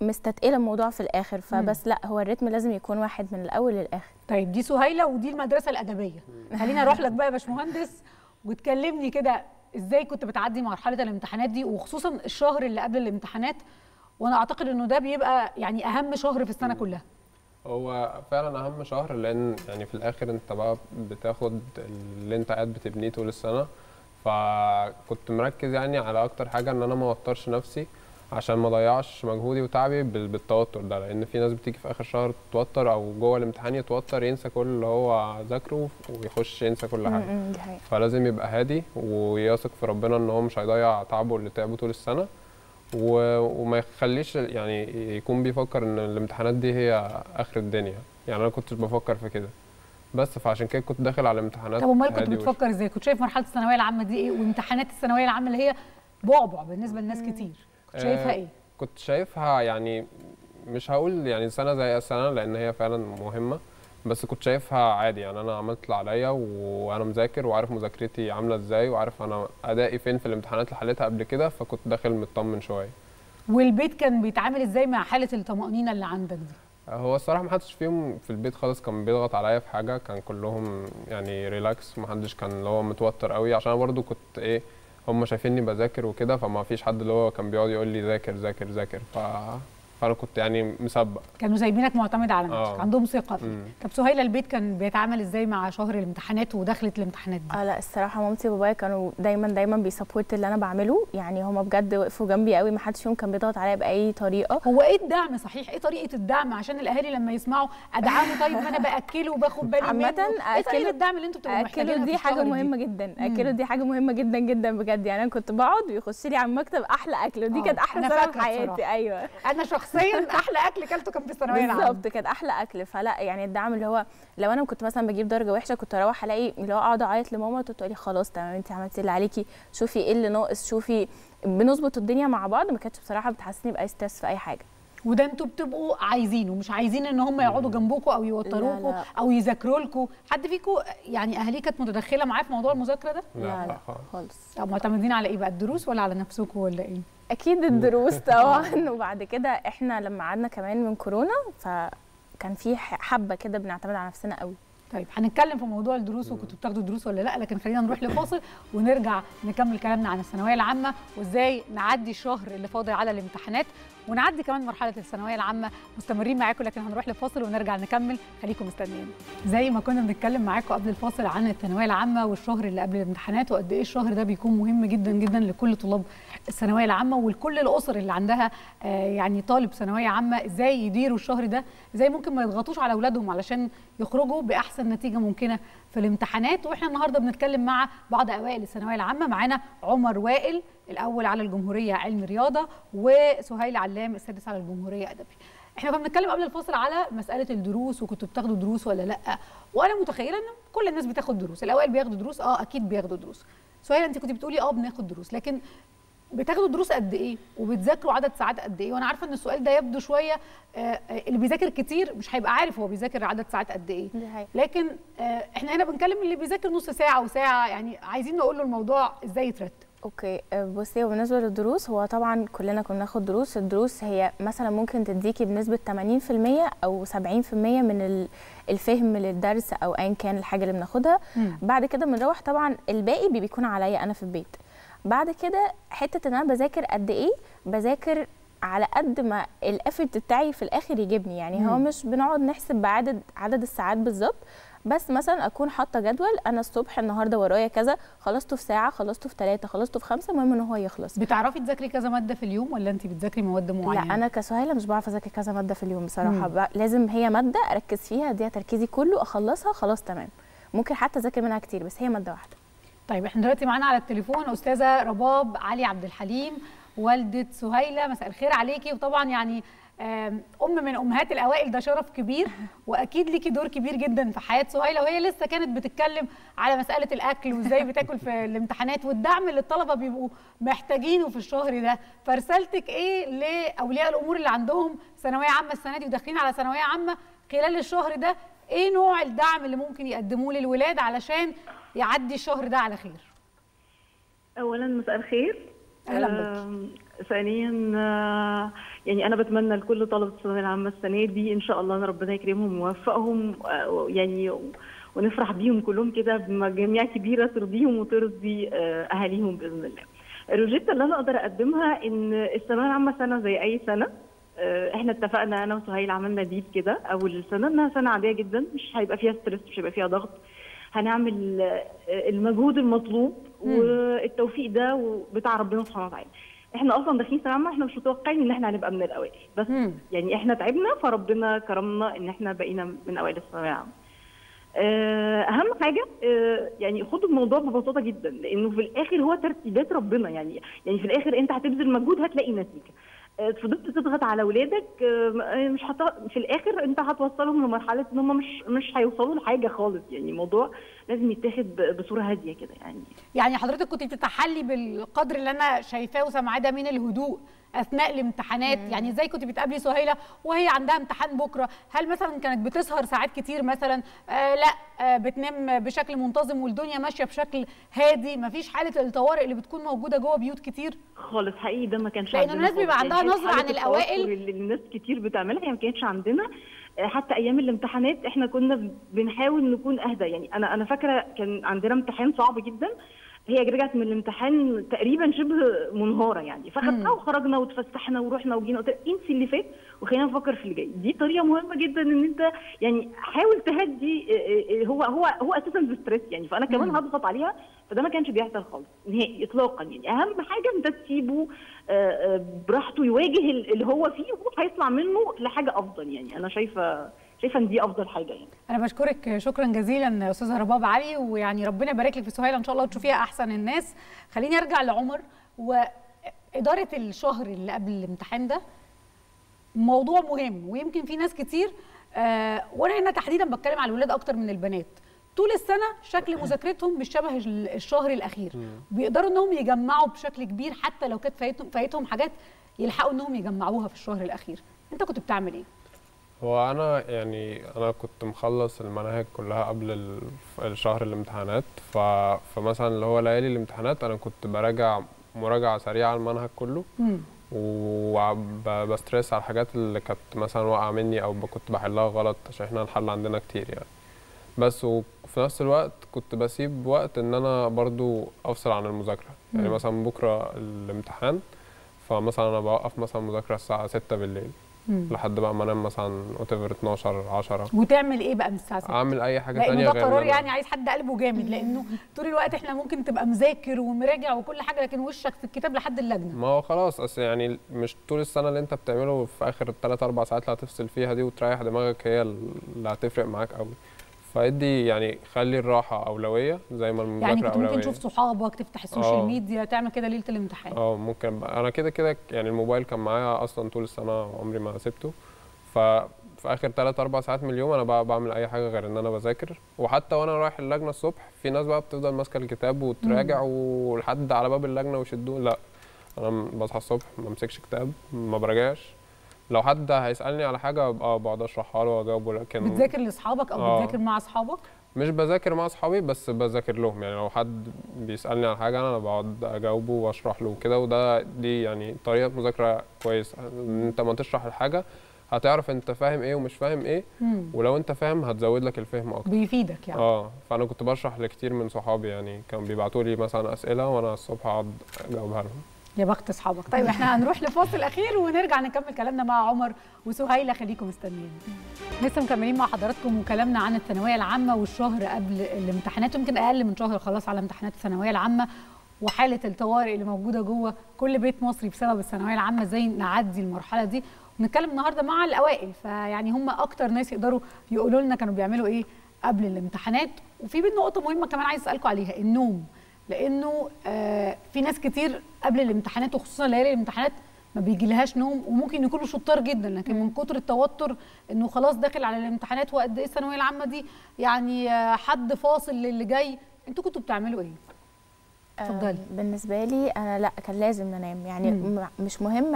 مستثقله الموضوع في الآخر. فبس لا هو الريتم لازم يكون واحد من الأول للآخر. طيب دي سهيلة ودي المدرسة الأدبية. خلينا أروح لك بقى يا باشمهندس وتكلمني كده إزاي كنت بتعدي مرحلة الامتحانات دي وخصوصا الشهر اللي قبل الامتحانات وأنا أعتقد إنه ده بيبقى يعني أهم شهر في السنة كلها. هو فعلا أهم شهر لأن يعني في الآخر أنت بقى بتاخد اللي أنت قاعد بتبنيه طول السنة. فكنت مركز يعني على أكتر حاجة إن أنا ما أوترش نفسي. عشان ما اضيعش مجهودي وتعبي بال- بالتوتر ده لأن في ناس بتيجي في آخر شهر تتوتر أو جوه الامتحان يتوتر ينسى كل اللي هو ذاكره ويخش ينسى كل حاجة. فلازم يبقى هادي ويثق في ربنا إن هو مش هيضيع تعبه اللي تعبه طول السنة. وما يخليش يعني يكون بيفكر إن الامتحانات دي هي آخر الدنيا. يعني أنا كنتش بفكر في كده. بس فعشان كده كنت داخل على الامتحانات طب أمال كنت بتفكر إزاي؟ كنت شايف مرحلة الثانوية العامة دي إيه؟ وامتحانات الثانوية العامة اللي هي بعبع بالنسبة لناس كتير. كنت شايفها آه، إيه؟ كنت شايفها يعني مش هقول يعني سنة زي سنة لأن هي فعلا مهمة بس كنت شايفها عادي يعني أنا عملت اللي عليا وأنا مذاكر وعارف مذاكرتي عاملة إزاي وعارف أنا أدائي فين في الامتحانات اللي حليتها قبل كده فكنت داخل مطمن شوية. والبيت كان بيتعامل إزاي مع حالة الطمأنينة اللي عندك دي؟ هو الصراحة محدش فيهم في البيت خالص كان بيضغط عليا في حاجة كان كلهم يعني relax محدش كان اللي هو متوتر قوي عشان أنا برضو كنت إيه هم شايفيني بذاكر وكده فما فيش حد اللي هو كان بيقعد يقول لي ذاكر ذاكر ذاكر. ف... فأنا كنت يعني مسبق. كانوا سايبينك معتمد على نفسك آه. عندهم ثقة فيك. طب سهيله البيت كان بيتعامل إزاي مع شهر الامتحانات ودخله الامتحانات دي؟ آه لا الصراحة مامتي وبابايا كانوا دايما دايما بي support اللي أنا بعمله. يعني هما بجد وقفوا جنبي قوي ما حدش فيهم كان بيضغط عليا بأي طريقة. هو إيه الدعم صحيح؟ إيه طريقة الدعم؟ عشان الأهالي لما يسمعوا أدعمه طيب ما أنا بأكله وباخد بالي منه. عامة إيه طريقة أكله- الدعم اللي أنتوا بتبقوا محتاجينها دي حاجة مهمة جدا. أكله دي حاجة مهمة جدا جدا بجد. يعني أنا كنت بقعد ويخش لي على المكتب أحلى اكل ودي آه، كانت أحلى سنه في حياتي. أيوه. أنا شخصيا أحلى أكل كلته كان في الثانوية العامة. بالظبط كانت أحلى أكل. فلا يعني الدعم اللي هو لو أنا كنت مثلا بجيب درجة وحشة كنت أروح ألاقي اللي هو أقعد أعيط لماما تقول لي خلاص تمام انت عملتي اللي عليكي. شوفي إيه اللي ناقص شوفي بنظبط الدنيا مع بعض. ما كانتش بصراحة بتحسسني بأي ستريس في أي حاجة. وده أنتوا بتبقوا عايزينه مش عايزين إن هم يقعدوا جنبكم أو يوتروكوا. أو يذاكروا لكم حد فيكم يعني أهاليه كانت متدخلة معاه في موضوع المذاكرة ده؟ لا لا خالص. طب معتمدين على إيه بقى الدروس ولا على نفسكم ولا إيه؟ أكيد الدروس طبعا. وبعد كده إحنا لما قعدنا كمان من كورونا فكان في حبة كده بنعتمد على نفسنا قوي. طيب هنتكلم في موضوع الدروس وكنتوا بتاخدوا دروس ولا لأ لكن خلينا نروح لفاصل ونرجع نكمل كلامنا عن الثانوية العامة وإزاي نعدي الشهر اللي فاضل على الامتحانات. ونعدي كمان مرحلة الثانوية العامة. مستمرين معاكم لكن هنروح لفاصل ونرجع نكمل. خليكم مستنيين. زي ما كنا بنتكلم معاكم قبل الفاصل عن الثانوية العامة والشهر اللي قبل الامتحانات وقد إيه الشهر ده بيكون مهم جدا جدا لكل طلاب الثانوية العامة ولكل الأسر اللي عندها آه، يعني طالب ثانوية عامة إزاي يديروا الشهر ده إزاي ممكن ما يضغطوش على أولادهم علشان يخرجوا بأحسن نتيجة ممكنة في الامتحانات. وإحنا النهارده بنتكلم مع بعض أوائل الثانوية العامة. معانا عمر وائل الأول على الجمهورية علم رياضة وسهيل علام السادس على الجمهورية أدبي. إحنا كنا بنتكلم قبل الفاصل على مسألة الدروس وكنتوا بتاخدوا دروس ولا لأ؟ وأنا متخيلة إن كل الناس بتاخد دروس. الأوائل بياخدوا دروس؟ آه أكيد بياخدوا دروس. سهيل أنت كنت بتقولي آه بناخد دروس. لكن بتاخدوا دروس قد إيه؟ وبتذاكروا عدد ساعات قد إيه؟ وأنا عارفة إن السؤال ده يبدو شوية آه، آه، اللي بيذاكر كتير مش هيبقى عارف هو بيذاكر عدد ساعات قد إيه. لكن آه، إحنا هنا بنكلم اللي بيذاكر نص ساعة وساعه يعني عايزين نقول له الموضوع إزاي يترتب okay بصي هو بالنسبة للدروس هو طبعا كلنا كنا بناخد دروس. الدروس هي مثلا ممكن تديكي بنسبة 80% أو 70% من ال- الفهم للدرس أو ايا كان الحاجة اللي بناخدها. بعد كده بنروح طبعا الباقي بي- بيكون عليا أنا في البيت. بعد كده حتة إن أنا بذاكر قد إيه بذاكر على قد ما ال effort بتاعي في الآخر يجيبني. يعني هو. مش بنقعد نحسب بعدد عدد الساعات بالظبط بس مثلا أكون حاطة جدول أنا الصبح النهارده ورايا كذا خلصته في ساعة خلصته في ثلاثة خلصته في خمسة المهم إن هو يخلص. بتعرفي تذاكري كذا مادة في اليوم ولا انت بتذاكري مواد معينة؟ لا أنا كسهيله مش بعرف أذاكر كذا مادة في اليوم بصراحة. لازم هي مادة أركز فيها اديها تركيزي كله أخلصها خلاص تمام. ممكن حتى أذاكر منها كتير بس هي مادة واحدة. طيب إحنا دلوقتي معانا على التليفون أستاذة رباب علي عبد الحليم والدة سهيلة مساء الخير عليكي. وطبعا يعني آم من أمهات الأوائل ده شرف كبير وأكيد ليكي دور كبير جدا في حياة سهيلة. وهي لسه كانت بتتكلم على مسألة الأكل وإزاي بتاكل في الامتحانات والدعم اللي الطلبة بيبقوا محتاجينه في الشهر ده. فرسالتك إيه لأولياء الأمور اللي عندهم ثانوية عامة السنة دي وداخلين على ثانوية عامة خلال الشهر ده؟ إيه نوع الدعم اللي ممكن يقدموه للولاد علشان يعدي الشهر ده على خير اولا مساء الخير أهلا بك. ثانيا آه، يعني أنا بتمنى لكل طلبة الثانوية العامة السنة دي إن شاء الله ربنا يكرمهم ويوفقهم آه، يعني ونفرح بيهم كلهم كده بمجاميع كبيرة ترضيهم وترضي آه، أهاليهم بإذن الله. الروجيتا اللي أنا أقدر أقدمها إن الثانوية العامة سنة زي أي سنة إحنا اتفقنا أنا وسهيل عملنا deal كده اول السنة انها سنة عادية جدا مش هيبقى فيها stress مش هيبقى فيها ضغط. هنعمل آه، المجهود المطلوب. والتوفيق ده بتاع ربنا سبحانه وتعالى. إحنا أصلا داخلين ثانويه عامه إحنا مش متوقعين ان إحنا هنبقى من الأوائل. بس مم. يعني إحنا تعبنا فربنا كرمنا ان إحنا بقينا من أوائل الثانوية العامة. آه، اهم حاجة آه، يعني خدوا الموضوع ببساطة جدا لأنه في الآخر هو ترتيبات ربنا. يعني يعني في الآخر انت هتبذل مجهود هتلاقي نتيجة. آه، فضلت تضغط على اولادك آه، مش هت... في الآخر أنت هتوصلهم لمرحلة إن هم مش مش هيوصلوا لحاجة خالص. يعني الموضوع لازم يتاخد بصورة هادية كده يعني. يعني حضرتك كنت بتتحلي بالقدر اللي أنا شايفاه وسامعاه ده من الهدوء أثناء الامتحانات يعني إزاي كنت بتقابلي سهيلة وهي عندها امتحان بكرة؟ هل مثلا كانت بتسهر ساعات كتير مثلا؟ آه لا آه بتنام بشكل منتظم والدنيا ماشية بشكل هادي مفيش حالة الطوارئ اللي بتكون موجودة جوه بيوت كتير؟ خالص حقيقي ده ما كانش عندنا الناس بيبقى. عندها حالة عن. التوتر اللي الناس كتير بتعملها هي ما كانتش عندنا. آه، حتى أيام الامتحانات إحنا كنا بنحاول نكون أهدى. يعني أنا أنا فاكرة كان عندنا امتحان صعب جدا. هي رجعت من الامتحان تقريبا شبه منهارة يعني. فخدناها وخرجنا واتفسحنا ورحنا وجينا. قلت لها انسي اللي فات وخلينا نفكر في اللي جاي. دي طريقة مهمة جدا إن أنت يعني حاول تهدي آه، آه، هو هو هو أساسا ستريس يعني. فأنا كمان. هضغط عليها فده ما كانش بيحصل خالص نهائي اطلاقا يعني. أهم حاجة أنت تسيبه آه، آه، براحته يواجه ال- اللي هو فيه وهو هيطلع منه لحاجة أفضل يعني. أنا شايفة شايفة إن دي أفضل حاجة يعني. أنا بشكرك شكرا جزيلا أستاذة رباب علي ويعني ربنا يبارك لك في سهيلة إن شاء الله وتشوفيها أحسن الناس. خليني أرجع لعمر وإدارة الشهر اللي قبل الامتحان ده موضوع مهم ويمكن في ناس كتير آه وأنا هنا تحديدا بتكلم على الولاد أكتر من البنات. طول السنة شكل مذاكرتهم مش شبه ال- الشهر الأخير. بيقدروا إنهم يجمعوا بشكل كبير حتى لو كانت فايتهم فايتهم حاجات يلحقوا إنهم يجمعوها في الشهر الأخير. أنت كنت بتعمل إيه؟ هو أنا يعني أنا كنت مخلص المناهج كلها قبل ال- الشهر الامتحانات ف... فمثلا اللي هو ليالي الامتحانات أنا كنت براجع مراجعة سريعة على المنهج كله وبستريس على الحاجات اللي كانت مثلا واقعة مني أو كنت بحلها غلط عشان إحنا الحل عندنا كتير يعني بس وفي نفس الوقت كنت بسيب وقت إن أنا برضو أفصل عن المذاكرة يعني. مثلا بكرة الامتحان فمثلا أنا بوقف مثلا مذاكرة الساعة 6 بالليل. لحد بقى ما انام مثلا whatever 12 10 وتعمل إيه بقى من الساعة 6 اعمل أي حاجة لأنه تانية ده قرار أنا- يعني عايز حد قلبه جامد لأنه طول الوقت إحنا ممكن تبقى مذاكر ومراجع وكل حاجة لكن وشك في الكتاب لحد اللجنة. ما هو خلاص أصل يعني مش طول السنة اللي أنت بتعمله في آخر الثلاث أربع ساعات اللي هتفصل فيها دي وتريح دماغك هي اللي هتفرق معاك قوي فادي يعني خلي الراحة أولوية زي ما المذاكرة يعني كنت ممكن تشوف صحابك تفتح ال social آه. ميديا تعمل كده ليلة الامتحان. آه ممكن. أنا كده كده يعني الموبايل كان معايا أصلا طول السنة عمري ما سبته. ففي آخر 3 4 ساعات من اليوم أنا بقى بعمل أي حاجة غير إن أنا بذاكر. وحتى وأنا رايح اللجنة الصبح في ناس بقى بتفضل ماسكة الكتاب وتراجع ولحد على باب اللجنة ويشدوه لا أنا بصحى الصبح ما امسكش كتاب ما براجعش. لو حد هيسألني على حاجة أبقى بقعد أشرحها له وأجاوبه لكن بتذاكر لأصحابك أو آه. بتذاكر مع أصحابك؟ مش بذاكر مع أصحابي بس بذاكر لهم. يعني لو حد بيسألني على حاجة أنا بقعد أجاوبه وأشرح له كده وده دي يعني طريقة مذاكرة كويسة. ان أنت ما تشرح الحاجة هتعرف أنت فاهم إيه ومش فاهم إيه مم. ولو أنت فاهم هتزود لك الفهم أكتر. بيفيدك يعني. آه فأنا كنت بشرح لكتير من صحابي يعني كانوا بيبعتوا لي مثلا أسئلة وأنا الصبح اقعد أجاوبها لهم. يا بخت أصحابك. طيب إحنا هنروح لفاصل أخير ونرجع نكمل كلامنا مع عمر وسهيله خليكم مستنيين. لسه مكملين مع حضراتكم وكلامنا عن الثانوية العامة والشهر قبل الامتحانات يمكن أقل من شهر خلاص على امتحانات الثانوية العامة وحالة الطوارئ اللي موجودة جوه كل بيت مصري بسبب الثانوية العامة إزاي نعدي المرحلة دي. ونتكلم النهارده مع الأوائل فيعني هم أكتر ناس يقدروا يقولوا لنا كانوا بيعملوا إيه قبل الامتحانات. وفي بين نقطة مهمة كمان عايز أسألكم عليها النوم. لأنه آه في ناس كتير قبل الامتحانات وخصوصا ليالي الامتحانات ما بيجيلهاش نوم وممكن يكونوا شطار جدا لكن من كتر التوتر إنه خلاص داخل على الامتحانات وقد إيه الثانوية العامة دي يعني آه حد فاصل للي جاي أنتوا كنتوا بتعملوا إيه؟ اتفضلي. آه، بالنسبة لي أنا لأ كان لازم انام يعني مم. مش مهم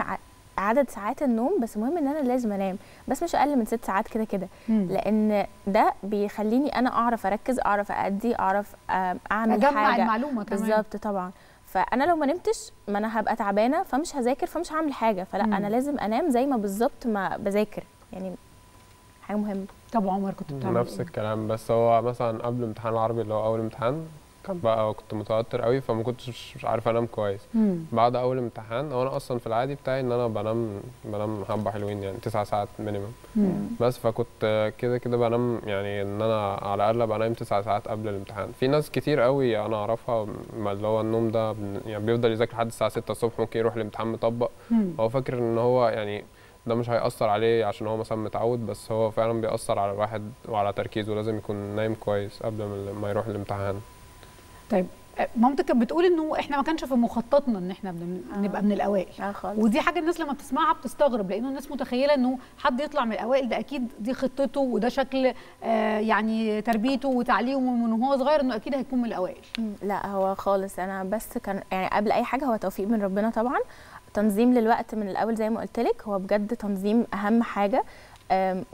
عدد ساعات النوم بس مهم إن أنا لازم أنام. بس مش أقل من ست ساعات كده كده. لأن ده بيخليني أنا أعرف أركز أعرف ادي أعرف أعمل أجمع حاجة. المعلومة كمان. بالظبط طبعا. فأنا لو ما نمتش ما أنا هبقى تعبانة فمش هذاكر فمش هعمل حاجة. فلا مم. أنا لازم أنام زي ما بالظبط ما بذاكر. يعني حاجة مهمة. طب عمر كنت بتعمل نفس الكلام. بس هو مثلا قبل امتحان العربي اللي هو أول امتحان بقى كنت متوتر قوي فما كنتش مش عارف انام كويس مم. بعد أول امتحان هو أنا أصلا في العادي بتاعي إن أنا بنام بنام حبة حلوين يعني تسع ساعات مينيمم مم. بس فكنت كده كده بنام يعني إن أنا على الأقل أبقى نايم تسع ساعات قبل الامتحان في ناس كتير قوي أنا أعرفها اللي هو النوم ده يعني بيفضل يذاكر لحد الساعة 6 الصبح ممكن يروح الامتحان مطبق. هو فاكر إن هو يعني ده مش هيأثر عليه عشان هو مثلا متعود بس هو فعلا بيأثر على الواحد وعلى تركيزه لازم يكون نايم كويس قبل ما يروح الامتحان طيب آه، مامتك كانت بتقول إنه إحنا ما كانش في مخططنا إن إحنا بن- نبقى من الأوائل. آه خالص. ودي حاجة الناس لما بتسمعها بتستغرب لأنه الناس متخيلة إنه حد يطلع من الأوائل ده أكيد دي خطته وده شكل آه يعني تربيته وتعليمه من وهو صغير إنه أكيد هيكون من الأوائل. لا هو خالص. أنا بس كان يعني قبل أي حاجة هو توفيق من ربنا طبعا. تنظيم للوقت من الأول زي ما قلت لك هو بجد تنظيم أهم حاجة.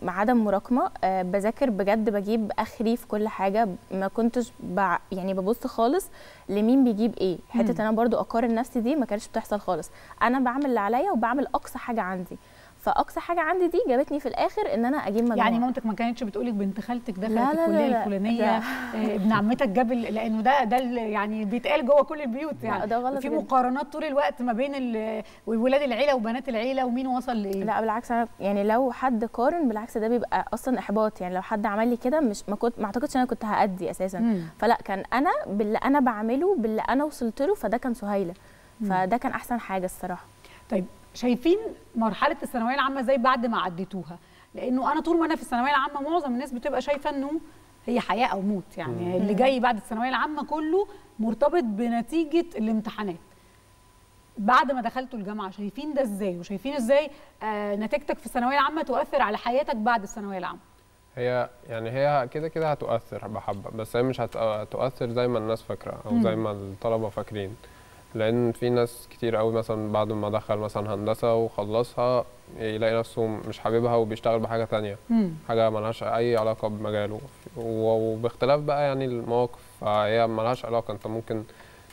عدم مراكمة. آه، بذاكر بجد بجيب آخري في كل حاجة. ما كنتش بع... يعني ببص خالص لمين بيجيب إيه. حتة. أنا برضو أقارن نفسي دي ما كانتش بتحصل خالص. أنا بعمل اللي عليا وبعمل أقصى حاجة عندي. فأقصى حاجة عندي دي جابتني في الآخر إن أنا أجيب مجموع يعني مامتك ما كانتش بتقولك بنت خالتك دخلت لا، لا، الكليه لا، لا. الفلانية ده- آه ابن عمتك جاب لأنه ده ده يعني بيتقال جوه كل البيوت يعني ده غلط في. مقارنات طول الوقت ما بين ولاد العيلة وبنات العيلة ومين وصل لإيه لا بالعكس أنا يعني لو حد قارن بالعكس ده بيبقى أصلا إحباط يعني لو حد عمل لي كده مش ما كنت ما أعتقدش إن أنا كنت هأدي أساسا مم. فلا كان أنا باللي أنا بعمله باللي أنا وصلت له فده كان سهيلة. فده كان أحسن حاجة الصراحة طيب شايفين مرحلة الثانوية العامة زي بعد ما عديتوها. لأنه أنا طول ما أنا في الثانوية العامة معظم الناس بتبقى شايفة إنه هي حياة أو موت يعني. اللي جاي بعد الثانوية العامة كله مرتبط بنتيجة الامتحانات. بعد ما دخلتوا الجامعة شايفين ده إزاي؟ وشايفين إزاي آه نتيجتك في الثانوية العامة تؤثر على حياتك بعد الثانوية العامة؟ هي يعني هي كده كده هتؤثر بحبة بس هي مش هت- هتؤثر زي ما الناس فاكرة أو زي مم. ما الطلبة فاكرين. لأن في ناس كتير قوي مثلا بعد ما دخل مثلا هندسة وخلصها يلاقي نفسه مش حاببها وبيشتغل بحاجة تانية. مم. حاجة ملهاش أي علاقة بمجاله. وباختلاف بقى يعني المواقف فهي ملهاش علاقة. أنت ممكن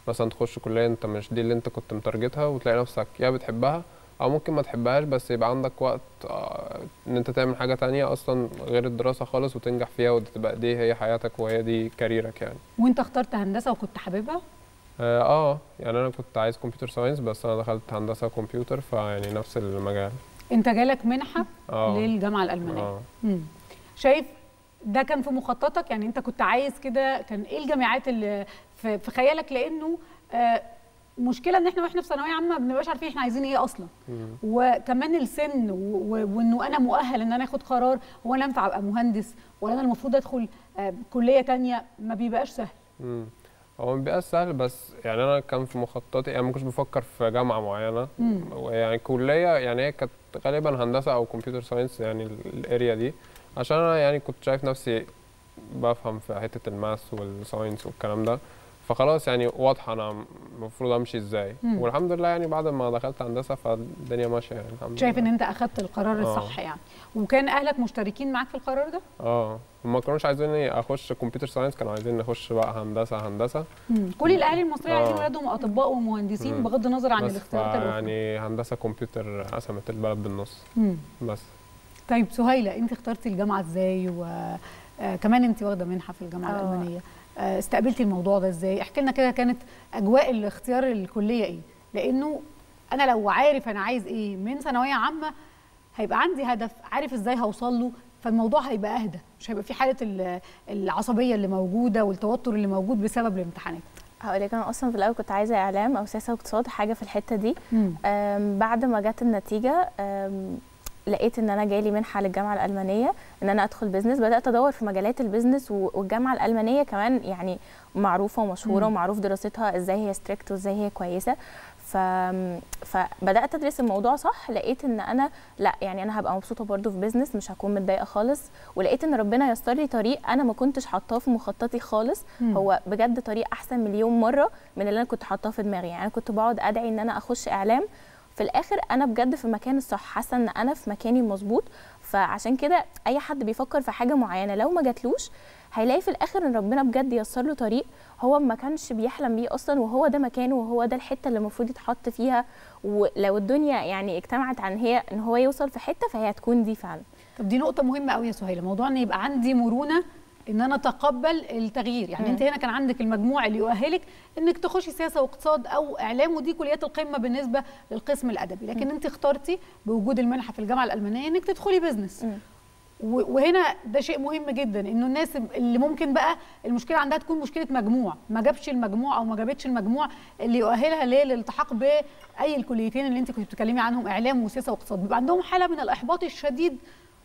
مثلا تخش كلية أنت مش دي اللي أنت كنت مترجتها وتلاقي نفسك يا بتحبها أو ممكن ما تحبهاش بس يبقى عندك وقت آه، إن أنت تعمل حاجة تانية أصلا غير الدراسة خالص وتنجح فيها وتبقى دي هي حياتك وهي دي كاريرك يعني. وأنت اخترت هندسة وكنت حاببها؟ آه آه، يعني أنا كنت عايز كمبيوتر ساينس بس أنا دخلت هندسة كمبيوتر فيعني نفس المجال. أنت جالك منحة آه. للجامعة الألمانية. آه. مم. شايف ده كان في مخططك؟ يعني أنت كنت عايز كده كان إيه الجامعات اللي في, خيالك؟ لأنه آه مشكلة إن إحنا وإحنا في ثانوية عامة ما بنبقاش عارفين إحنا عايزين إيه أصلا. مم. وكمان السن وإنه أنا مؤهل إن أنا آخد قرار هو أنا ينفع أبقى مهندس ولا أنا المفروض أدخل آه كلية تانية ما بيبقاش سهل. مم. هو مبيبقاش سهل بس يعني أنا كان في مخططي يعني ما كنتش بفكر في جامعة معينة. يعني كلية يعني هي كانت غالبا هندسة أو computer science يعني ال- ال area دي. عشان أنا يعني كنت شايف نفسي بفهم في حتة ال math وال science والكلام ده. فخلاص يعني واضحة أنا المفروض أمشي إزاي مم. والحمد لله يعني بعد ما دخلت هندسة فالدنيا ماشية يعني الحمد شايف لله ان أنت أخدت القرار آه. الصح يعني وكان أهلك مشتركين معاك في القرار ده آه هم ما كانوش عايزيني أخش كمبيوتر ساينس كانوا عايزين نخش بقى هندسة هندسة مم. كل الأهالي المصريين آه. عايزين ولادهم أطباء ومهندسين مم. بغض النظر عن الاختيارات الاخرى يعني هندسة كمبيوتر قسمت البلد بالنص مم. بس طيب سهيلة أنت اخترتي الجامعة إزاي وكمان أنت واخدة منحة في الجامعة آه. الألمانية آه، استقبلتي الموضوع ده إزاي؟ احكي لنا كده كانت أجواء الاختيار الكلية إيه؟ لأنه أنا لو عارف أنا عايز إيه من ثانوية عامة هيبقى عندي هدف عارف إزاي هوصل له فالموضوع هيبقى أهدى مش هيبقى في حالة ال- العصبية اللي موجودة والتوتر اللي موجود بسبب الامتحانات. هقول لك أنا أصلا في الأول كنت عايزة إعلام أو سياسة واقتصاد حاجة في الحتة دي. بعد ما جت النتيجة لقيت إن أنا جالي منحة للجامعة الألمانية إن أنا أدخل business بدأت أدور في مجالات ال business و- والجامعة الألمانية كمان يعني معروفة ومشهورة مم. ومعروف دراستها إزاي هي strict وإزاي هي كويسة ف... فبدأت أدرس الموضوع صح لقيت إن أنا لأ يعني أنا هبقى مبسوطة برضو في business مش هكون متضايقة خالص ولقيت إن ربنا يسر لي طريق أنا ما كنتش حاطاه في مخططي خالص مم. هو بجد طريق أحسن مليون مرة من اللي أنا كنت حاطاه في دماغي يعني أنا كنت بقعد أدعي إن أنا أخش إعلام في الآخر أنا بجد في المكان الصح حاسة إن أنا في مكاني المظبوط فعشان كده أي حد بيفكر في حاجة معينة لو ما جاتلوش هيلاقي في الآخر إن ربنا بجد يسر له طريق هو ما كانش بيحلم بيه أصلا وهو ده مكانه وهو ده الحتة اللي المفروض يتحط فيها. ولو الدنيا يعني اجتمعت عن هي إن هو يوصل في حتة فهي هتكون دي فعلا. طب دي نقطة مهمة قوي يا سهيلة موضوع إن يبقى عندي مرونة إن أنا أتقبل التغيير يعني مم. انت هنا كان عندك المجموع اللي يؤهلك إنك تخشي سياسة واقتصاد أو إعلام ودي كليات القمة بالنسبة للقسم الأدبي لكن مم. أنت اخترتي بوجود المنحه في الجامعة الألمانية إنك تدخلي بزنس مم. و- وهنا ده شيء مهم جدا إنه الناس اللي ممكن بقى المشكلة عندها تكون مشكلة مجموع ما جابش المجموع أو ما جابتش المجموع اللي يؤهلها ليه للالتحاق بأي الكليتين اللي أنت كنت بتتكلمي عنهم إعلام وسياسة واقتصاد بيبقى عندهم حالة من الإحباط الشديد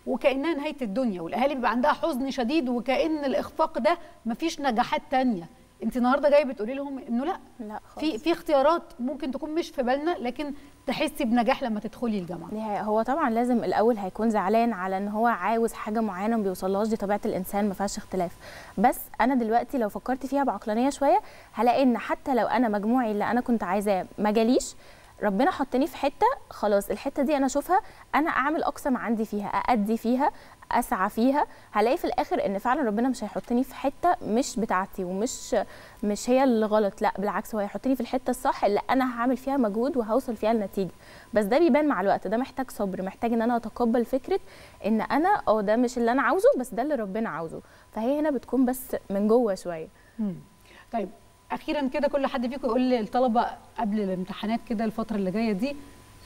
وكأنها نهاية الدنيا والأهالي بيبقى عندها حزن شديد وكأن الإخفاق ده مفيش نجاحات تانية. انت النهارده جاية بتقولي لهم إنه لأ لا في في اختيارات ممكن تكون مش في بالنا لكن تحسي بنجاح لما تدخلي الجامعة. حقيقة. هو طبعا لازم الأول هيكون زعلان على إن هو عاوز حاجة معينة ما بيوصلهاش دي طبيعة الإنسان ما فيهاش اختلاف. بس أنا دلوقتي لو فكرت فيها بعقلانية شوية هلاقي إن حتى لو أنا مجموعي اللي أنا كنت عايزاه ما جاليش ربنا حطني في حتة خلاص الحتة دي أنا أشوفها أنا أعمل أقصى ما عندي فيها أأدي فيها أسعى فيها هلاقي في الآخر إن فعلا ربنا مش هيحطني في حتة مش بتاعتي ومش مش هي اللي غلط لأ بالعكس هو هيحطني في الحتة الصح اللي أنا هعمل فيها مجهود وهوصل فيها لنتيجة. بس ده بيبان مع الوقت ده محتاج صبر محتاج إن أنا أتقبل فكرة إن أنا آه ده مش اللي أنا عاوزه بس ده اللي ربنا عاوزه. فهي هنا بتكون بس من جوه شوية. طيب أخيرا كده كل حد فيكم يقول للطلبه قبل الامتحانات كده الفترة اللي جاية دي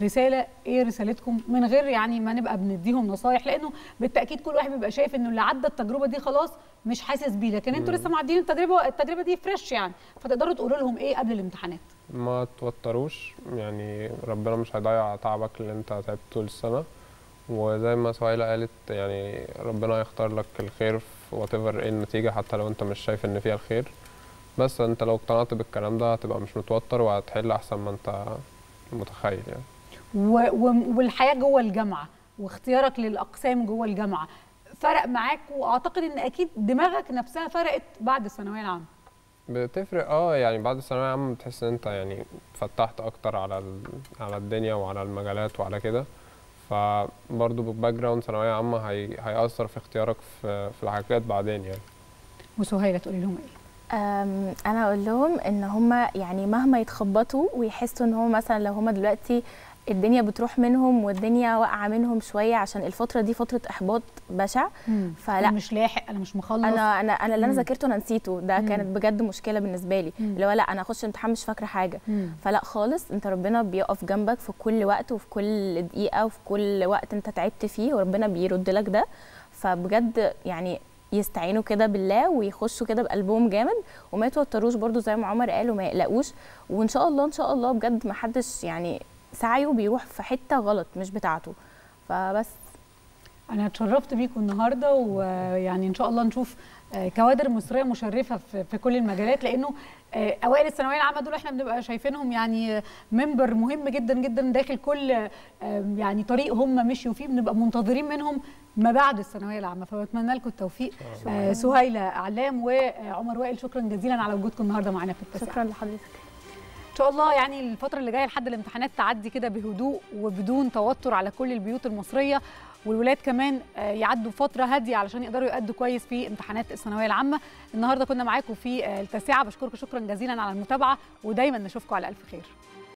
رسالة إيه رسالتكم؟ من غير يعني ما نبقى بنديهم نصايح لأنه بالتأكيد كل واحد بيبقى شايف إنه اللي عدى التجربة دي خلاص مش حاسس بيه لكن أنتوا. لسه معديين التجربة التجربة دي fresh يعني. فتقدروا تقولوا لهم إيه قبل الامتحانات؟ ما توتروش يعني ربنا مش هيضيع تعبك اللي انت تعبت طول السنة. وزي ما سهيلة قالت يعني ربنا هيختار لك الخير في وات إيه النتيجة حتى لو انت مش شايف إن فيها الخير. بس انت لو اقتنعت بالكلام ده هتبقى مش متوتر وهتحل احسن ما انت متخيل يعني. والحياة جوه الجامعة واختيارك للأقسام جوه الجامعة فرق معاك؟ وأعتقد إن أكيد دماغك نفسها فرقت بعد الثانوية العامة. بتفرق آه يعني بعد الثانوية العامة بتحس إن أنت يعني فتحت أكتر على ال... على الدنيا وعلى المجالات وعلى كده. فبرضه بال background ثانوية عامة هي... هيأثر في اختيارك في, في الحاجات بعدين يعني. وسهيلة تقولي لهم إيه؟ أنا أقول لهم إن هم يعني مهما يتخبطوا ويحسوا إن هم مثلا لو هم دلوقتي الدنيا بتروح منهم والدنيا واقعة منهم شوية عشان الفترة دي فترة إحباط بشع أنا فلا مش لاحق أنا مش مخلص أنا أنا أنا اللي أنا. ذاكرته أنا نسيته ده مم. كانت بجد مشكلة بالنسبة لي. اللي هو لا أنا أخش الامتحان مش فاكرة حاجة مم. فلا خالص أنت ربنا بيقف جنبك في كل وقت وفي كل دقيقة وفي كل وقت أنت تعبت فيه وربنا بيرد لك ده فبجد يعني يستعينوا كده بالله ويخشوا كده بقلبهم جامد. وما يتوتروش برضو زي ما عمر قال وما يقلقوش. وإن شاء الله إن شاء الله بجد ما حدش يعني سعيه بيروح في حتة غلط مش بتاعته. فبس. أنا اتشرفت بيكم النهارده ويعني إن شاء الله نشوف آه، كوادر مصرية مشرفة في في كل المجالات لأنه آه، أوائل الثانوية العامة دول إحنا بنبقى شايفينهم يعني منبر مهم جدا جدا داخل كل آه، يعني طريق هم مشيوا فيه بنبقى منتظرين منهم ما بعد الثانوية العامة. فبتمنى لكم التوفيق آه، سهيله علام وعمر وائل شكرا جزيلا على وجودكم النهارده معانا في التسعة. شكرا لحضرتك. إن شاء الله يعني الفترة اللي جاية لحد الامتحانات تعدي كده بهدوء وبدون توتر على كل البيوت المصرية. والولاد كمان آه، يعدوا فترة هادية علشان يقدروا يأدوا كويس في امتحانات الثانوية العامة. النهارده كنا معاكم في آه، التاسعة. بشكركم شكرا جزيلا على المتابعة ودايما نشوفكم على ألف خير.